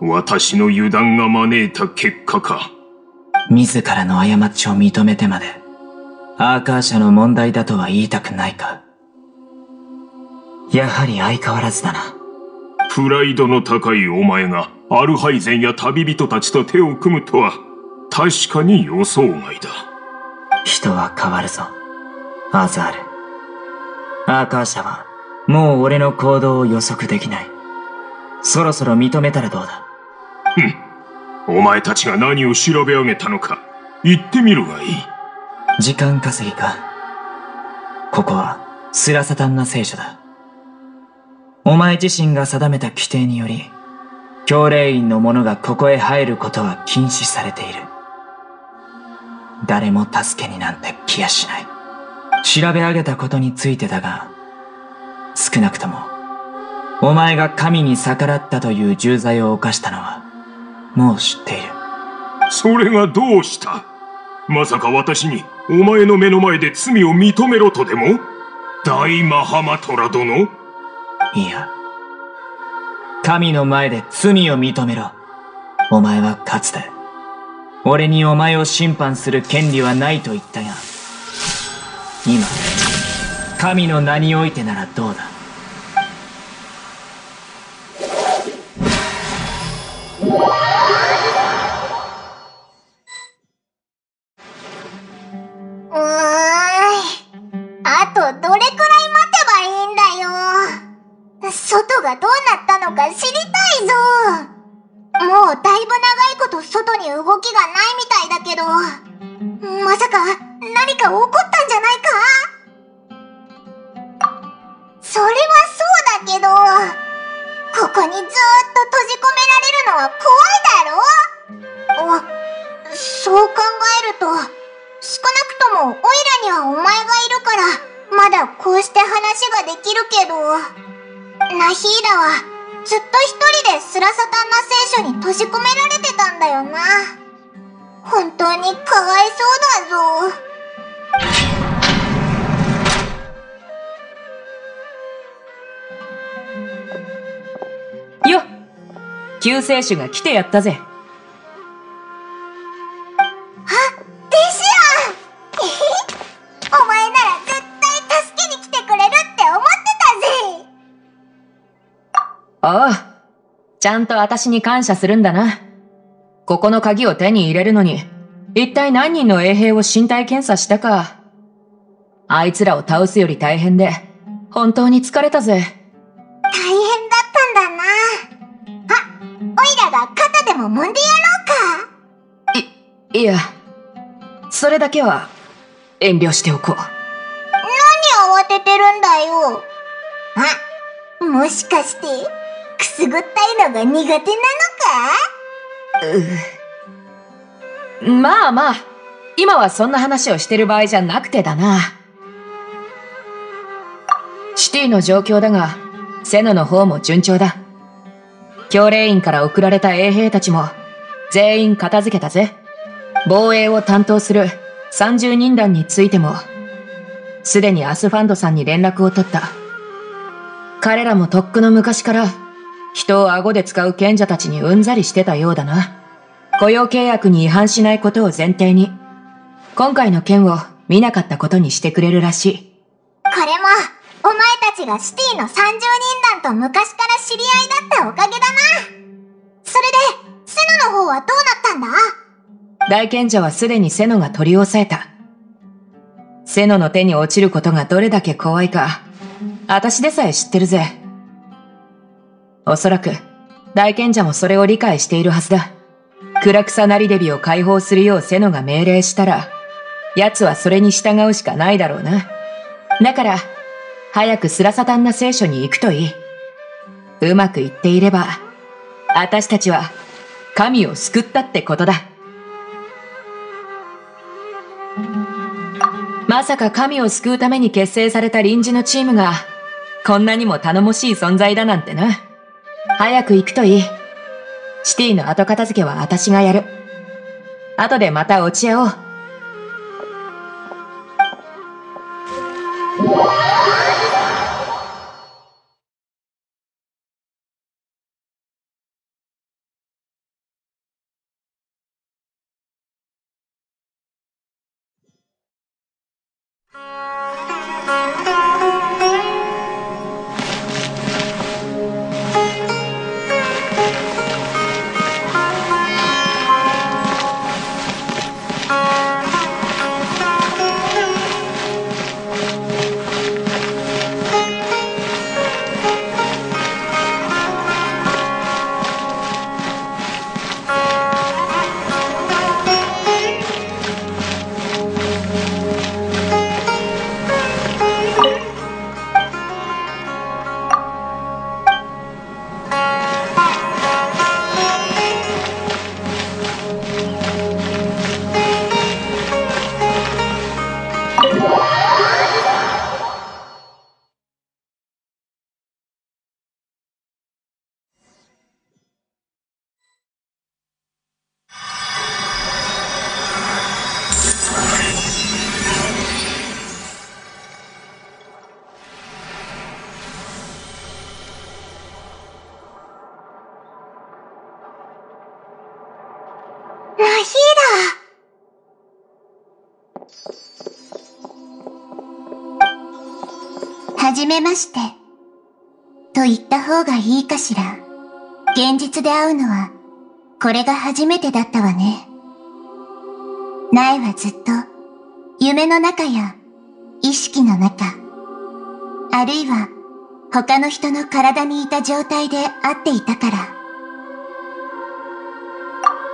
私の油断が招いた結果か。
自らの過ちを認めてまで、アーカー社の問題だとは言いたくないか。やはり相変わらずだな。
プライドの高いお前がアルハイゼンや旅人たちと手を組むとは、確かに予想外だ。
人は変わるぞ。アザール。アーカー社は、もう俺の行動を予測できない。そろそろ認めたらどうだ？
ふん。お前たちが何を調べ上げたのか、言ってみるがいい。
時間稼ぎか。ここは、スラサタンな聖書だ。お前自身が定めた規定により、教令員の者がここへ入ることは禁止されている。誰も助けになんて来やしない。調べ上げたことについてだが、少なくとも、お前が神に逆らったという重罪を犯したのは、もう知っている。
それがどうした？まさか私に、お前の目の前で罪を認めろとでも？大マハマトラ殿？
いや、神の前で罪を認めろ。お前はかつて、俺にお前を審判する権利はないと言ったが、今、神の名においてならどうだ？
うん。あとどれくらい待てばいいんだよ。外がどうなったのか知りたいぞ。もうだいぶ長いこと外に動きがないみたいだけど、まさか何か起こったんじゃないか？それはそうだけど、ここにずーっと閉じ込められるのは怖いだろ？あ、そう考えると、少なくともオイラにはお前がいるから、まだこうして話ができるけど、ナヒーラはずっと一人でスラサタンな聖書に閉じ込められてたんだよな。本当にかわいそうだぞ。
よ救世主が来てやったぜ。ちゃんと私に感謝するんだな。ここの鍵を手に入れるのに、一体何人の衛兵を身体検査したか。あいつらを倒すより大変で、本当に疲れたぜ。
大変だったんだな。あ、オイラが肩でも揉んでやろうか。
いや、それだけは、遠慮しておこう。
何慌ててるんだよ。あ、もしかして、くすぐったいのが苦手なのか？
うまあまあ、今はそんな話をしてる場合じゃなくてだな。シティの状況だが、セノの方も順調だ。教令員から送られた衛兵たちも、全員片付けたぜ。防衛を担当する30人団についても、すでにアスファンドさんに連絡を取った。彼らもとっくの昔から、人を顎で使う賢者たちにうんざりしてたようだな。雇用契約に違反しないことを前提に、今回の件を見なかったことにしてくれるらしい。
これも、
お前たちがシティの30人団と昔から知り合いだったおかげだな。それで、セノの方はどうなったんだ？
大賢者はすでにセノが取り押さえた。セノの手に落ちることがどれだけ怖いか、私でさえ知ってるぜ。おそらく、大賢者もそれを理解しているはずだ。暗草なりデビを解放するようセノが命令したら、奴はそれに従うしかないだろうな。だから、早くスラサタンな聖書に行くといい。うまくいっていれば、私たちは神を救ったってことだ。まさか神を救うために結成された臨時のチームが、こんなにも頼もしい存在だなんてな。早く行くといい。シティの後片付けは私がやる。後でまた落ち合おう。
方がいいかしら。現実で会うのは、これが初めてだったわね。苗はずっと、夢の中や、意識の中、あるいは、他の人の体にいた状態で会っていたから。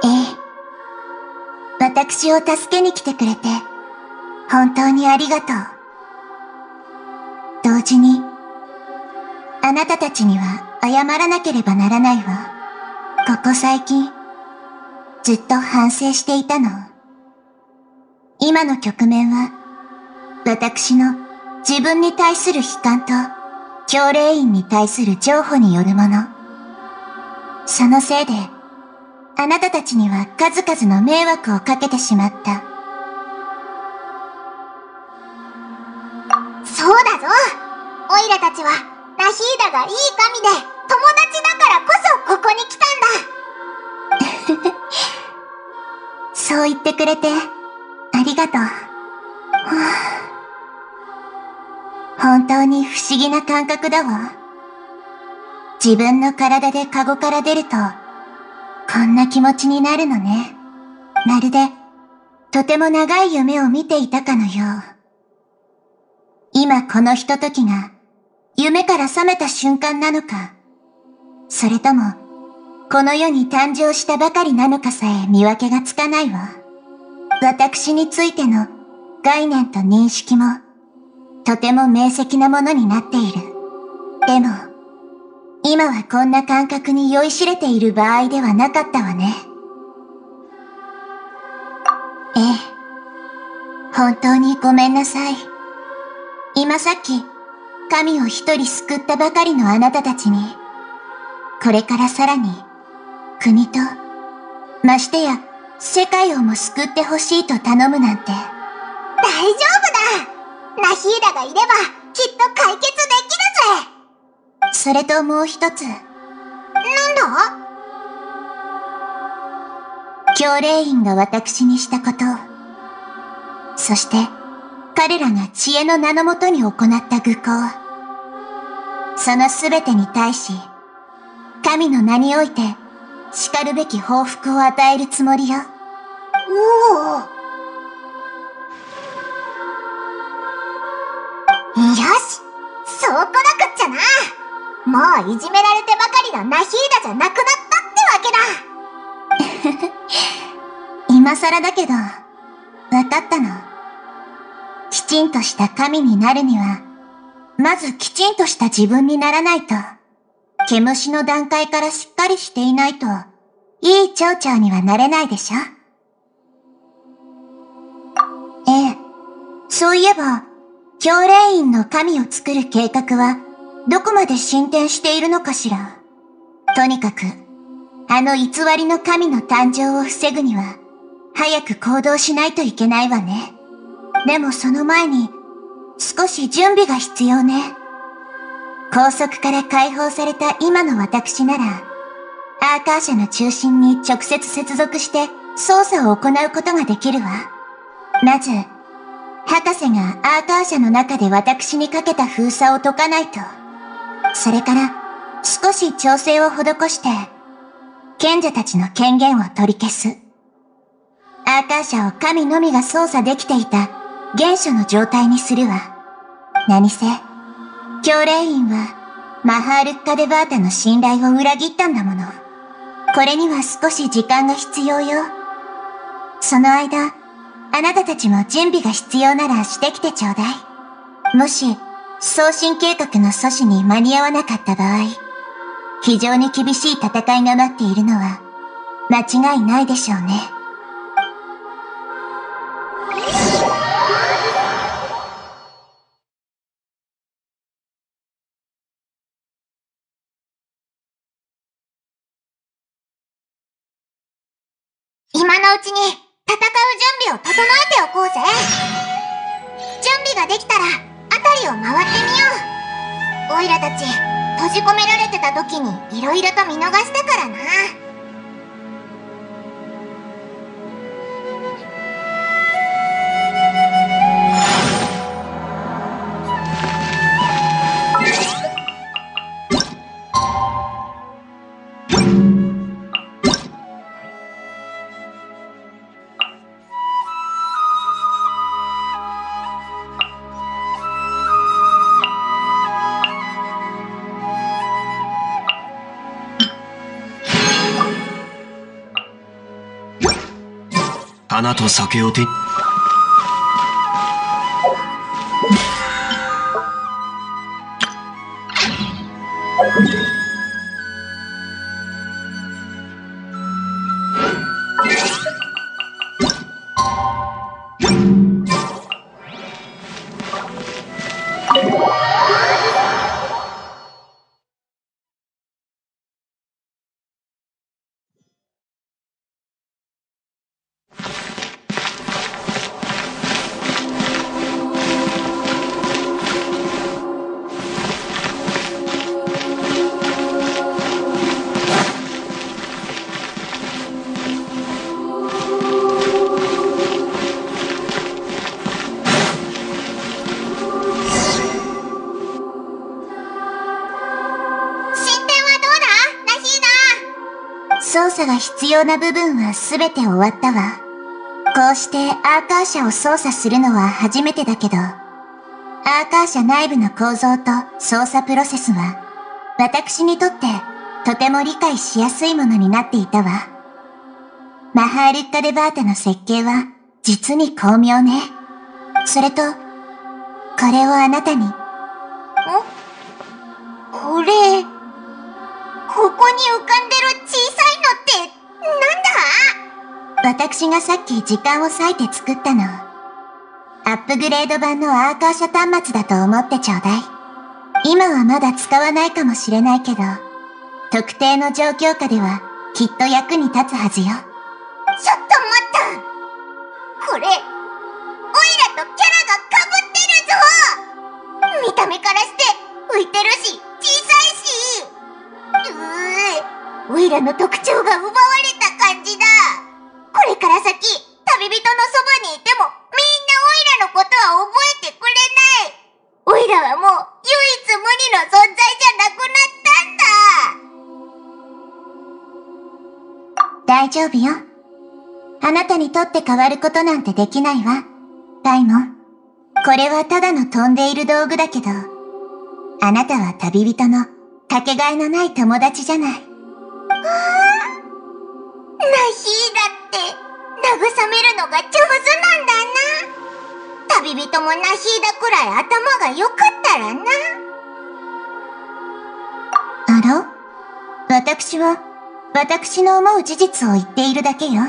ええ。私を助けに来てくれて、本当にありがとう。同時に、あなたたちには謝らなければならないわ。ここ最近、ずっと反省していたの。今の局面は、私の自分に対する悲観と、教令員に対する譲歩によるもの。そのせいで、あなたたちには数々の迷惑をかけてしまった。そうだぞオイラたちは、ナヒーダがいい神で、友達だからこそここに来たんだ そう言ってくれて、ありがとう。本当に不思議な感覚だわ。自分の体でカゴから出ると、こんな気持ちになるのね。まるで、とても長い夢を見ていたかのよう。今このひとときが、夢から覚めた瞬間なのか、それとも、この世に誕生したばかりなのかさえ見分けがつかないわ。私についての概念と認識も、とても明晰なものになっている。でも、今はこんな感覚に酔いしれている場合ではなかったわね。ええ。本当にごめんなさい。今さっき、神を一人救ったばかりのあなたたちに、これからさらに、国と、ましてや、世界をも救ってほしいと頼むなんて。大丈夫だナヒーダがいれば、きっと解決できるぜそれともう一つ。なんだ？教令員が私にしたことを。そして、彼らが知恵の名のもとに行った愚行。そのすべてに対し、神の名において、叱るべき報復を与えるつもりよ。おお。よしそうこなくっちゃなもういじめられてばかりのナヒーダじゃなくなったってわけだ 今更だけど、わかったの。きちんとした神になるには、まずきちんとした自分にならないと、毛虫の段階からしっかりしていないと、いい蝶々にはなれないでしょええ。そういえば、教霊院の神を作る計画は、どこまで進展しているのかしら。とにかく、あの偽りの神の誕生を防ぐには、早く行動しないといけないわね。でもその前に、少し準備が必要ね。拘束から解放された今の私なら、アーカー社の中心に直接接続して操作を行うことができるわ。まず、博士がアーカー社の中で私にかけた封鎖を解かないと。それから、少し調整を施して、賢者たちの権限を取り消す。アーカー社を神のみが操作できていた原初の状態にするわ。何せ、教霊院はマハールッカデバータの信頼を裏切ったんだもの。これには少し時間が必要よ。その間、あなたたちも準備が必要ならしてきてちょうだい。もし、送信計画の阻止に間に合わなかった場合、非常に厳しい戦いが待っているのは間違いないでしょうね。ちに戦う準備を整えておこうぜ。準備ができたら辺りを回ってみよう。オイラたち閉じ込められてた時に色々と見逃したからな。
花と酒を手に
要な部分は全て終わったわ。こうしてアーカー社を操作するのは初めてだけど、アーカー社内部の構造と操作プロセスは、私にとってとても理解しやすいものになっていたわ。マハールッカデバータの設計は実に巧妙ね。それと、これをあなたに。んこれ、ここに浮かんでる小さいのって、なんだ？私がさっき時間を割いて作ったの。アップグレード版のアーカー社端末だと思ってちょうだい。今はまだ使わないかもしれないけど、特定の状況下ではきっと役に立つはずよ。ちょっと待ったこれ、オイラとキャラが被ってるぞ見た目からして浮いてるし、らの特徴が奪われた感じだこれから先、旅人のそばにいても、みんなオイラのことは覚えてくれないオイラはもう、唯一無二の存在じゃなくなったんだ大丈夫よ。あなたにとって変わることなんてできないわ。大門。これはただの飛んでいる道具だけど、あなたは旅人のかけがえのない友達じゃない。くらい頭が良かったらな。あら？私は、私の思う事実を言っているだけよ。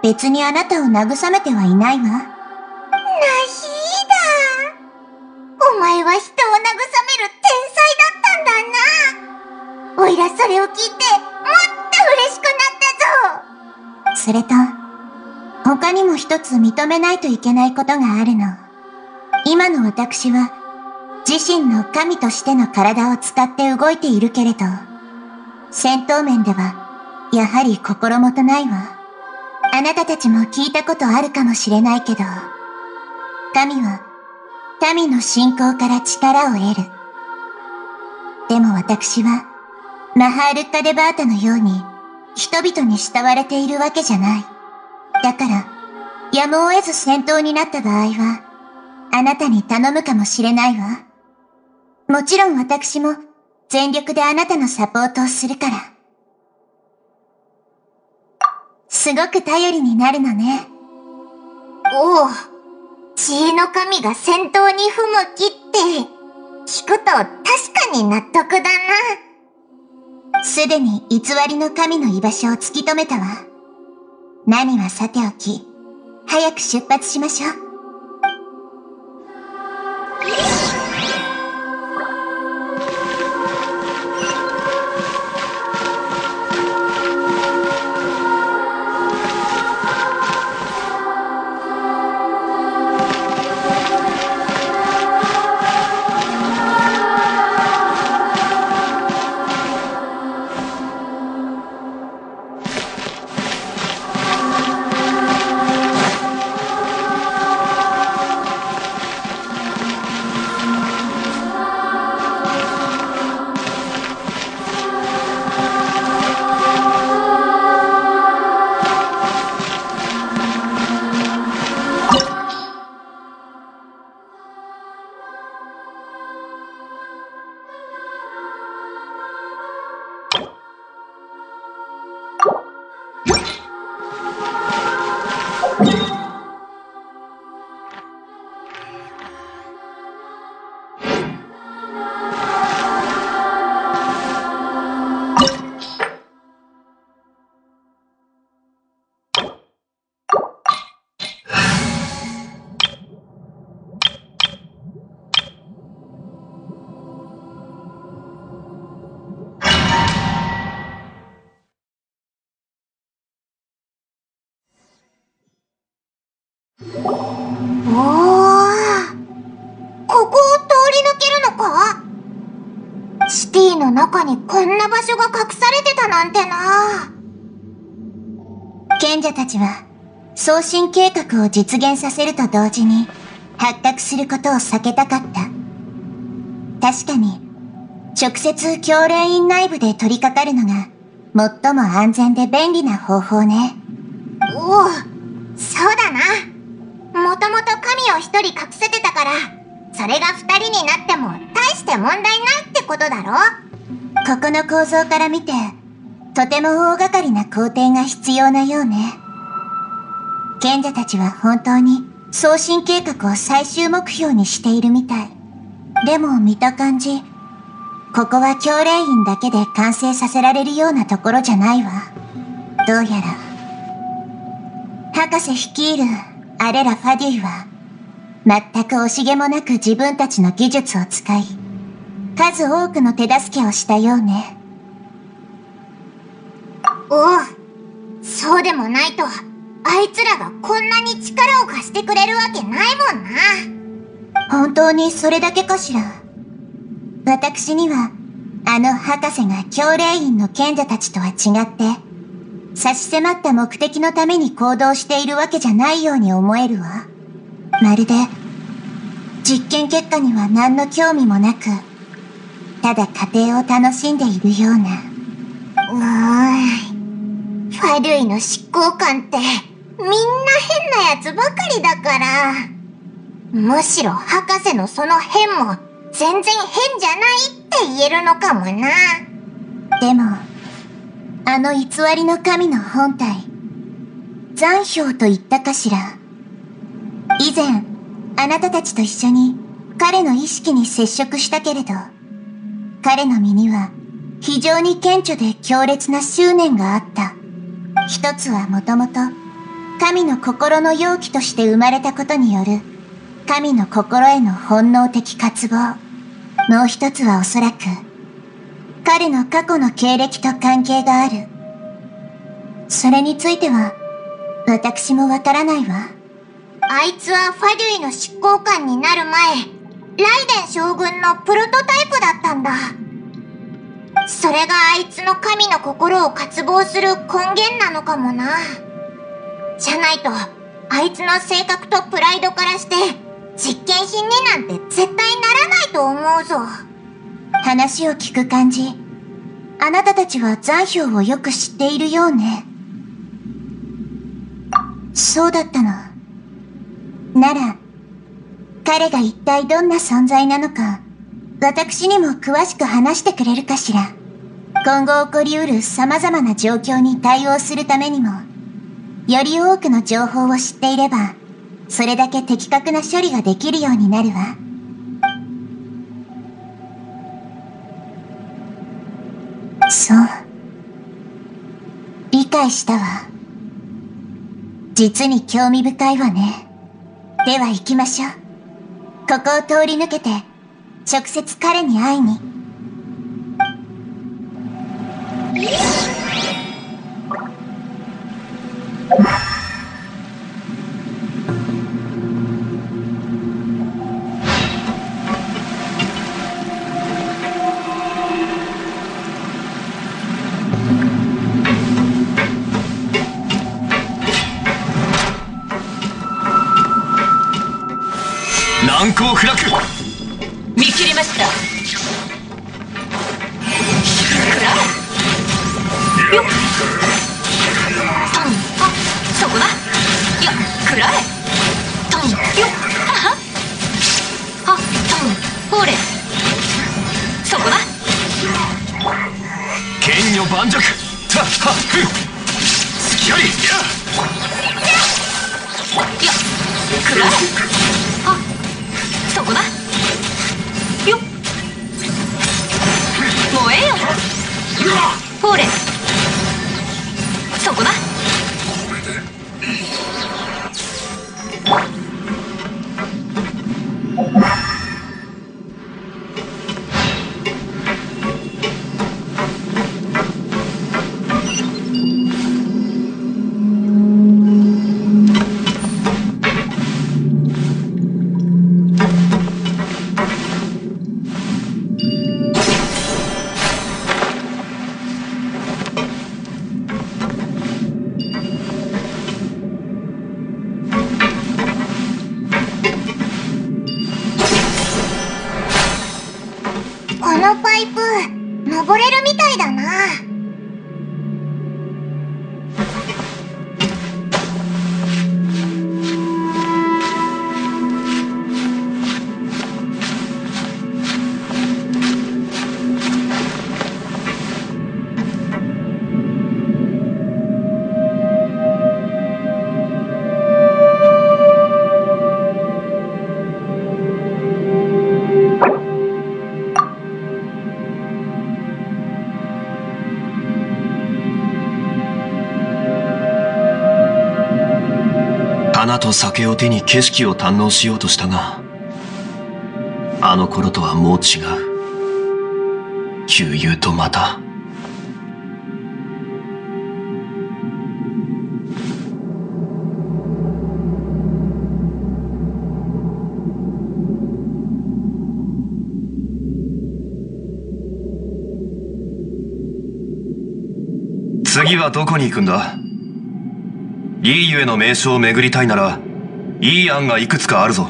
別にあなたを慰めてはいないわ。ナヒーだ。お前は人を慰める天才だったんだな。おいらそれを聞いて、もっと嬉しくなったぞ。それと、他にも一つ認めないといけないことがあるの。今の私は、自身の神としての体を使って動いているけれど、戦闘面では、やはり心もとないわ。あなたたちも聞いたことあるかもしれないけど、神は、民の信仰から力を得る。でも私は、マハールッカデバータのように、人々に慕われているわけじゃない。だから、やむを得ず戦闘になった場合は、あなたに頼むかもしれないわ。もちろん私も、全力であなたのサポートをするから。すごく頼りになるのね。おお、知恵の神が戦闘に不向きって、聞くと確かに納得だな。すでに偽りの神の居場所を突き止めたわ。何はさておき、早く出発しましょう。お賢者たちは送信計画を実現させると同時に発覚することを避けたかった。確かに直接教練院内部で取り掛かるのが最も安全で便利な方法ね。おお、そうだな。もともと神を一人隠せてたから、それが二人になっても大して問題ないってことだろここの構造から見て、とても大掛かりな工程が必要なようね。賢者たちは本当に送信計画を最終目標にしているみたい。でも見た感じ、ここは教練院だけで完成させられるようなところじゃないわ。どうやら、博士率いるあれらファデュイは、全く惜しげもなく自分たちの技術を使い、数多くの手助けをしたようね。おお、そうでもないと、あいつらがこんなに力を貸してくれるわけないもんな。本当にそれだけかしら？私には、あの博士が教練院の賢者たちとは違って、差し迫った目的のために行動しているわけじゃないように思えるわ。まるで、実験結果には何の興味もなく、ただ過程を楽しんでいるような。うーん。ファファデュイの執行官って、みんな変なやつばかりだから。むしろ博士のその変も全然変じゃないって言えるのかもな。でも、あの偽りの神の本体、残氷と言ったかしら。以前、あなたたちと一緒に彼の意識に接触したけれど、彼の身には非常に顕著で強烈な執念があった。一つはもともと神の心の容器として生まれたことによる神の心への本能的渇望。もう一つはおそらく彼の過去の経歴と関係がある。それについては私もわからないわ。あいつはファデュイの執行官になる前、ライデン将軍のプロトタイプだったんだ。それがあいつの神の心を渇望する根源なのかもな。じゃないと、あいつの性格とプライドからして、実験品になんて絶対ならないと思うぞ。話を聞く感じ、あなたたちは残氷をよく知っているようね。そうだったの。なら、彼が一体どんな存在なのか、私にも詳しく話してくれるかしら。今後起こりうる様々な状況に対応するためにも、より多くの情報を知っていれば、それだけ的確な処理ができるようになるわ。そう。理解したわ。実に興味深いわね。では行きましょう。ここを通り抜けて、直接彼に会いに。
難攻不落
くらえ。トンよははあトンほれ。そこだ。
剣女盤石。たはふ隙あり
いや。くらえ。あそこだ。よ燃えよ。ほれ。
酒を手に景色を堪能しようとしたがあの頃とはもう違う。旧友とまた。次はどこに行くんだ？リーユへの名称を巡りたいならいい案がいくつかあるぞ。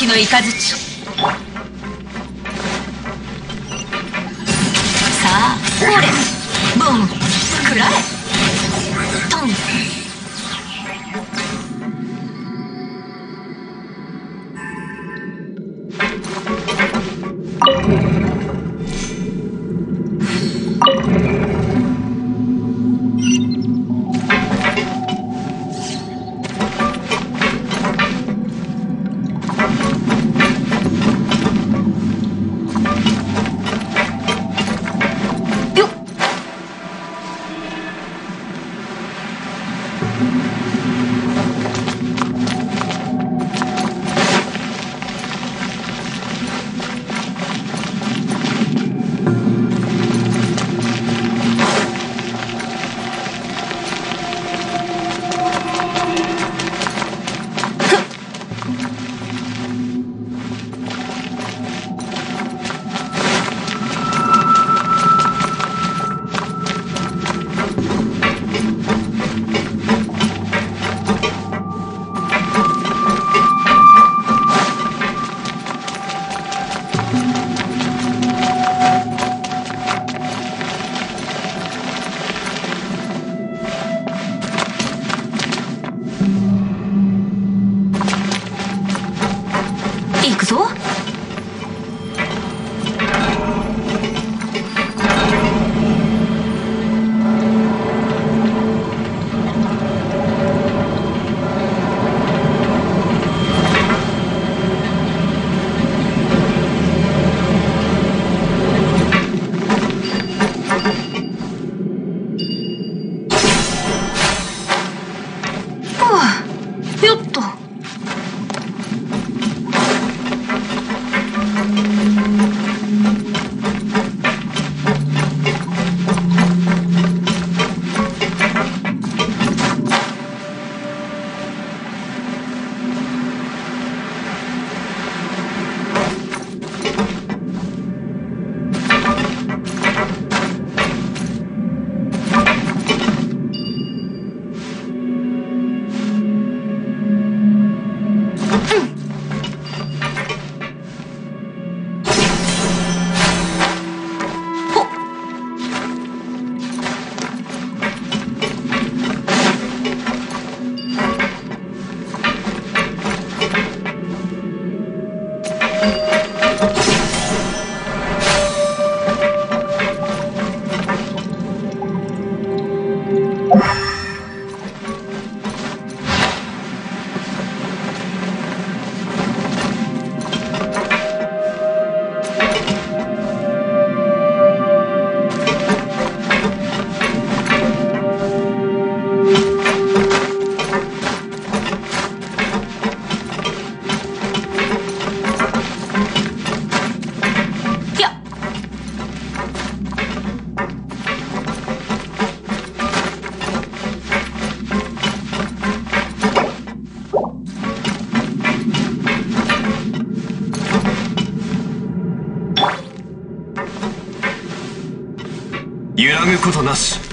時の雷。さあほれ。ボンくらえ。トン。
揺らぐことなし。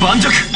盤石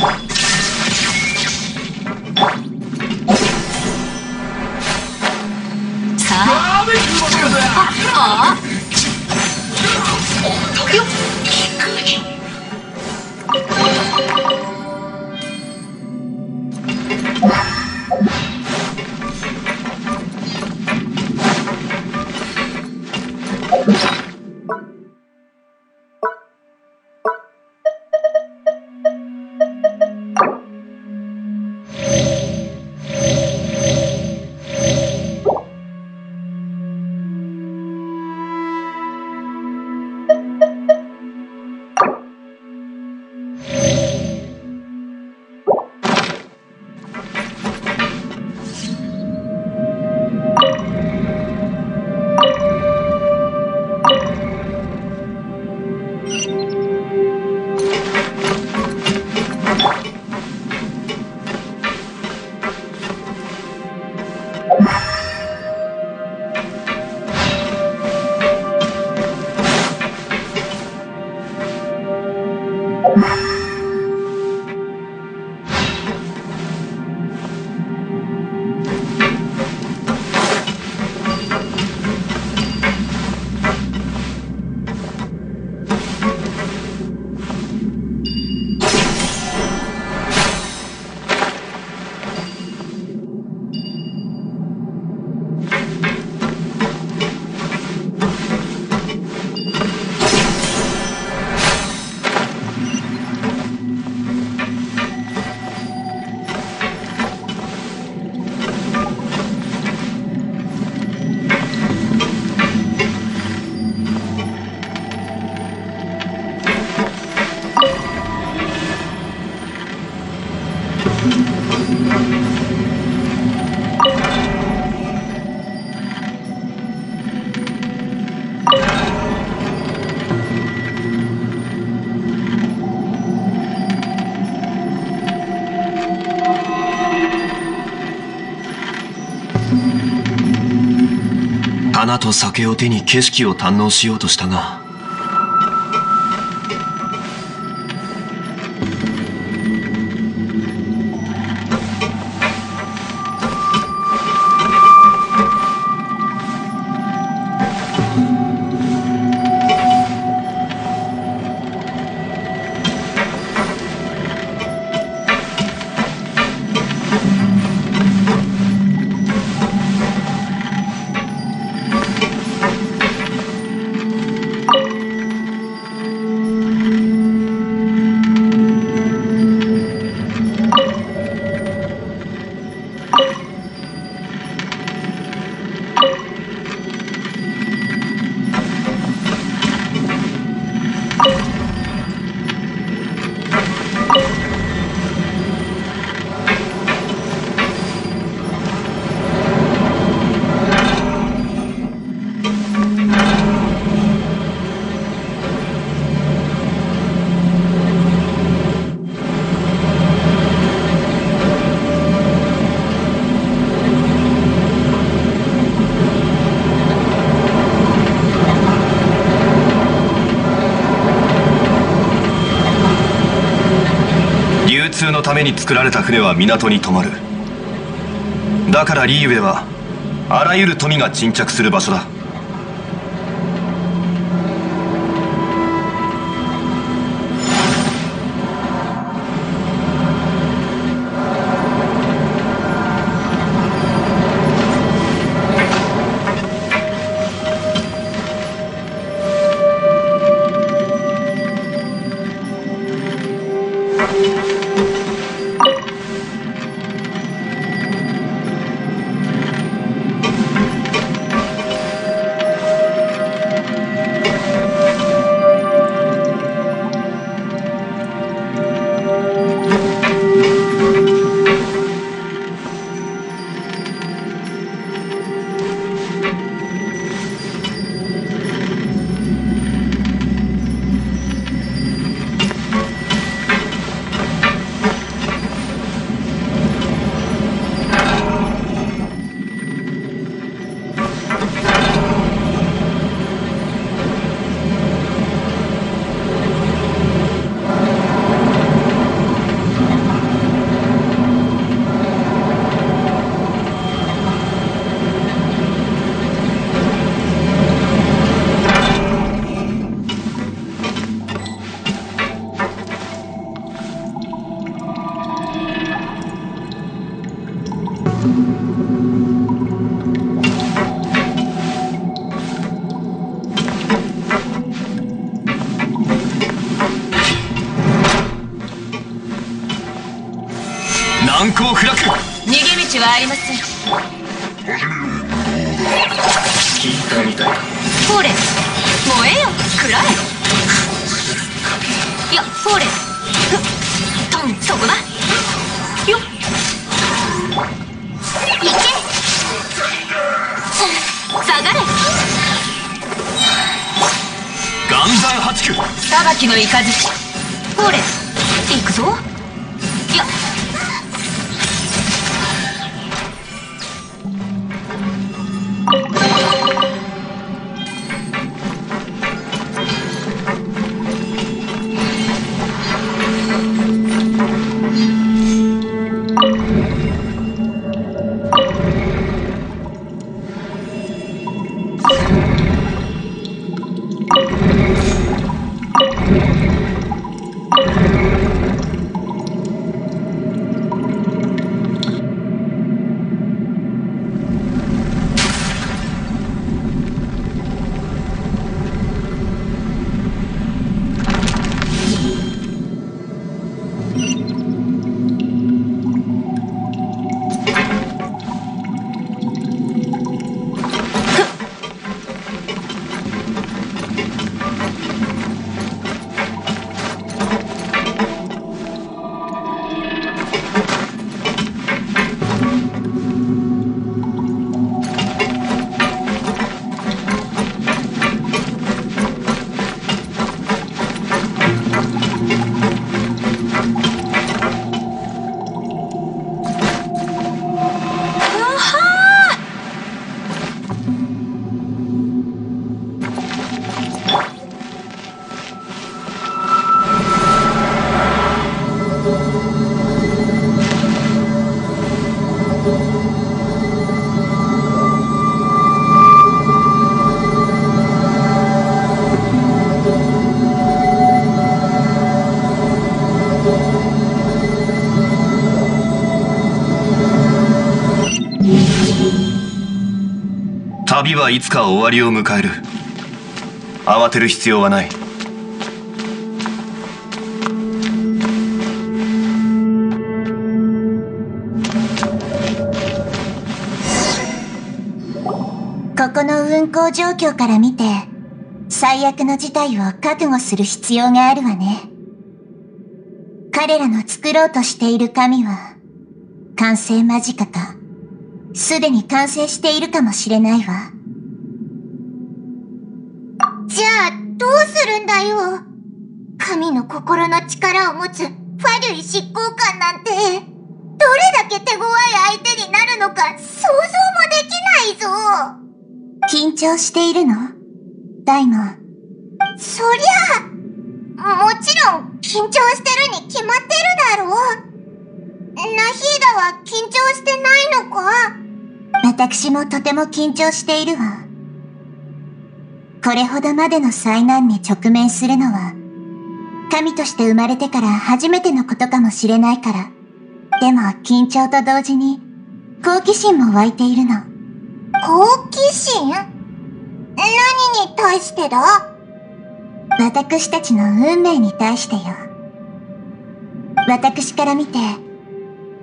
花と酒を手に景色を堪能しようとしたがために作られた船は港に泊まる。だからリーウェはあらゆる富が沈着する場所だ。
はありません。
聞いたみたい
ほれ燃えよ。食らえいやほれふっトンそこだ。よっ。いけ。下がれ。
岩山八九
裁きの雷
旅はいつか終わりを迎える慌てる必要はない
ここの運行状況から見て、最悪の事態を覚悟する必要があるわね。彼らの作ろうとしている神は、完成間近か、すでに完成しているかもしれないわ。んだよ。神の心の力を持つファリュイ執行官なんて、どれだけ手強い相手になるのか想像もできないぞ。緊張しているの？大門。そりゃ、もちろん緊張してるに決まってるだろう。ナヒーダは緊張してないのか？私もとても緊張しているわ。これほどまでの災難に直面するのは、神として生まれてから初めてのことかもしれないから。でも緊張と同時に好奇心も湧いているの。好奇心？何に対してだ？私たちの運命に対してよ。私から見て、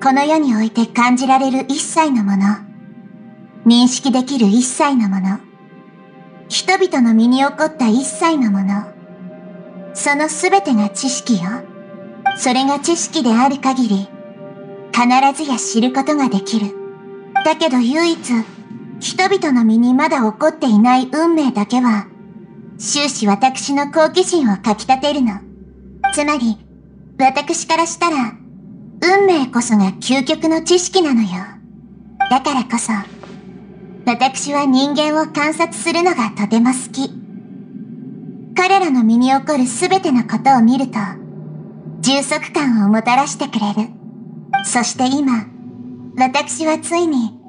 この世において感じられる一切のもの、認識できる一切のもの、人々の身に起こった一切のもの、そのすべてが知識よ。それが知識である限り、必ずや知ることができる。だけど唯一、人々の身にまだ起こっていない運命だけは、終始私の好奇心をかき立てるの。つまり、私からしたら、運命こそが究極の知識なのよ。だからこそ、私は人間を観察するのがとても好き。彼らの身に起こるすべてのことを見ると、充足感をもたらしてくれる。そして今、私はついに、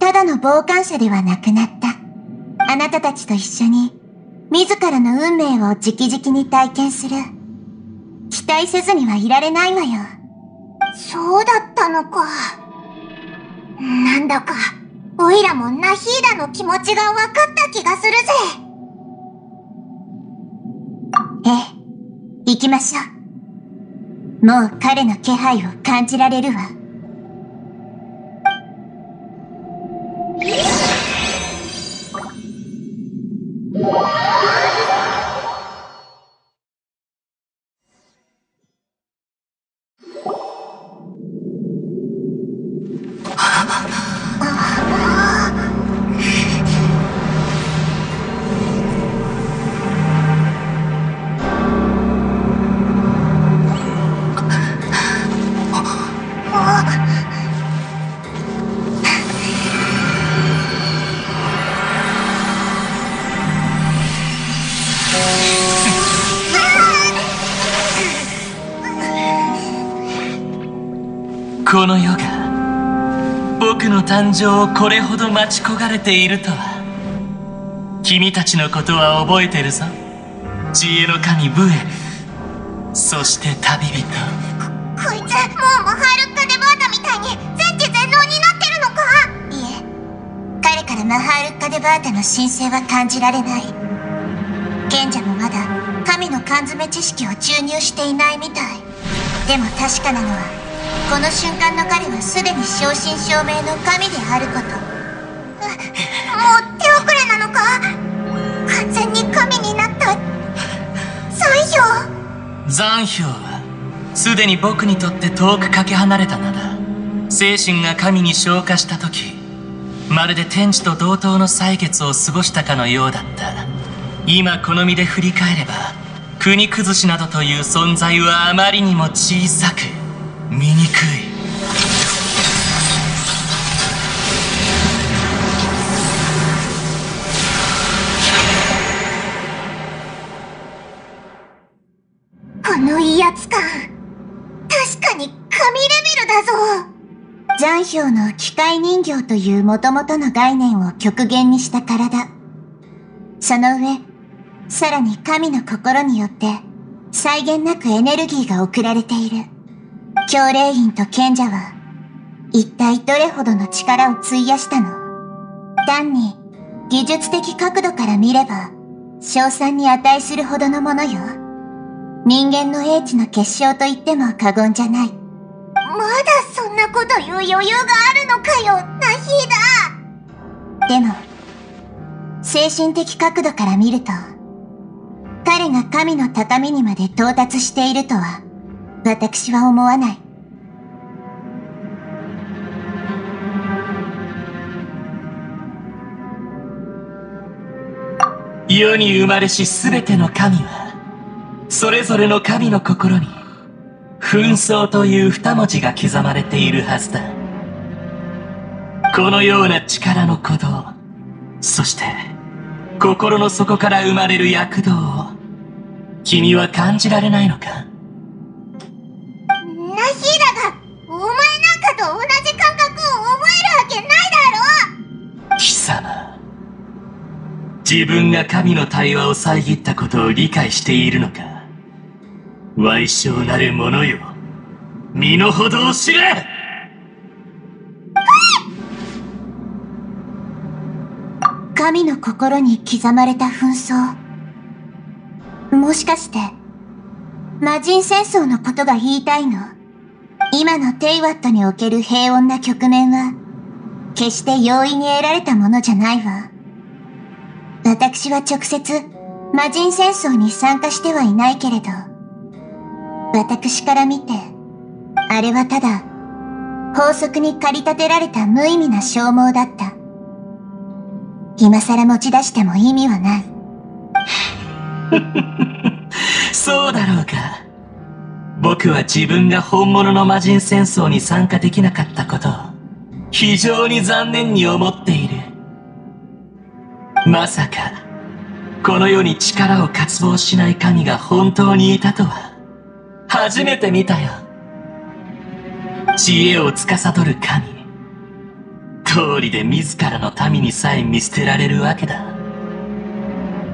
ただの傍観者ではなくなった。あなたたちと一緒に、自らの運命を直々に体験する。期待せずにはいられないわよ。そうだったのか。なんだか、おいらもナヒーダの気持ちが分かった気がするぜ。ええ、行きましょう。もう彼の気配を感じられるわ。
の誕生をこれほど待ち焦がれているとは。君たちのことは覚えてるぞ。知恵の神ブエそして旅人。
こいつもうマハールッカ・デバータみたいに全知全能になってるのか？いえ。彼からマハールッカ・デバータの神聖は感じられない。賢者もまだ神の缶詰知識を注入していないみたい。でも確かなのはこの瞬間の彼はすでに正真正銘の神であること。もう手遅れなのか？完全に神になった。残
氷残氷はすでに僕にとって遠くかけ離れた名だ。精神が神に昇華した時まるで天地と同等の歳月を過ごしたかのようだった。今この身で振り返れば国崩しなどという存在はあまりにも小さく醜い。
この威圧感。確かに神レベルだぞ。残氷の機械人形という元々の概念を極限にした体。その上さらに神の心によって際限なくエネルギーが送られている。教霊院と賢者は一体どれほどの力を費やしたの？単に技術的角度から見れば賞賛に値するほどのものよ。人間の英知の結晶と言っても過言じゃない。まだそんなこと言う余裕があるのかよ、ナヒーダでも、精神的角度から見ると、彼が神の畳にまで到達しているとは、私は思わない。
世に生まれし全ての神はそれぞれの神の心に紛争という二文字が刻まれているはずだこのような力の鼓動そして心の底から生まれる躍動を君は感じられないのか？
ヒーダがお前なんかと同じ感覚を覚えるわけないだろ
貴様自分が神の対話を遮ったことを理解しているのか。賠償なる者よ。身の程を知れ。
神の心に刻まれた紛争。もしかして魔人戦争のことが言いたいの？今のテイワットにおける平穏な局面は決して容易に得られたものじゃないわ。私は直接魔人戦争に参加してはいないけれど私から見てあれはただ法則に駆り立てられた無意味な消耗だった。今更持ち出しても意味はない。
そうだろうか。僕は自分が本物の魔人戦争に参加できなかったことを非常に残念に思っている。まさかこの世に力を渇望しない神が本当にいたとは初めて見たよ。知恵を司る神。通りで自らの民にさえ見捨てられるわけだ。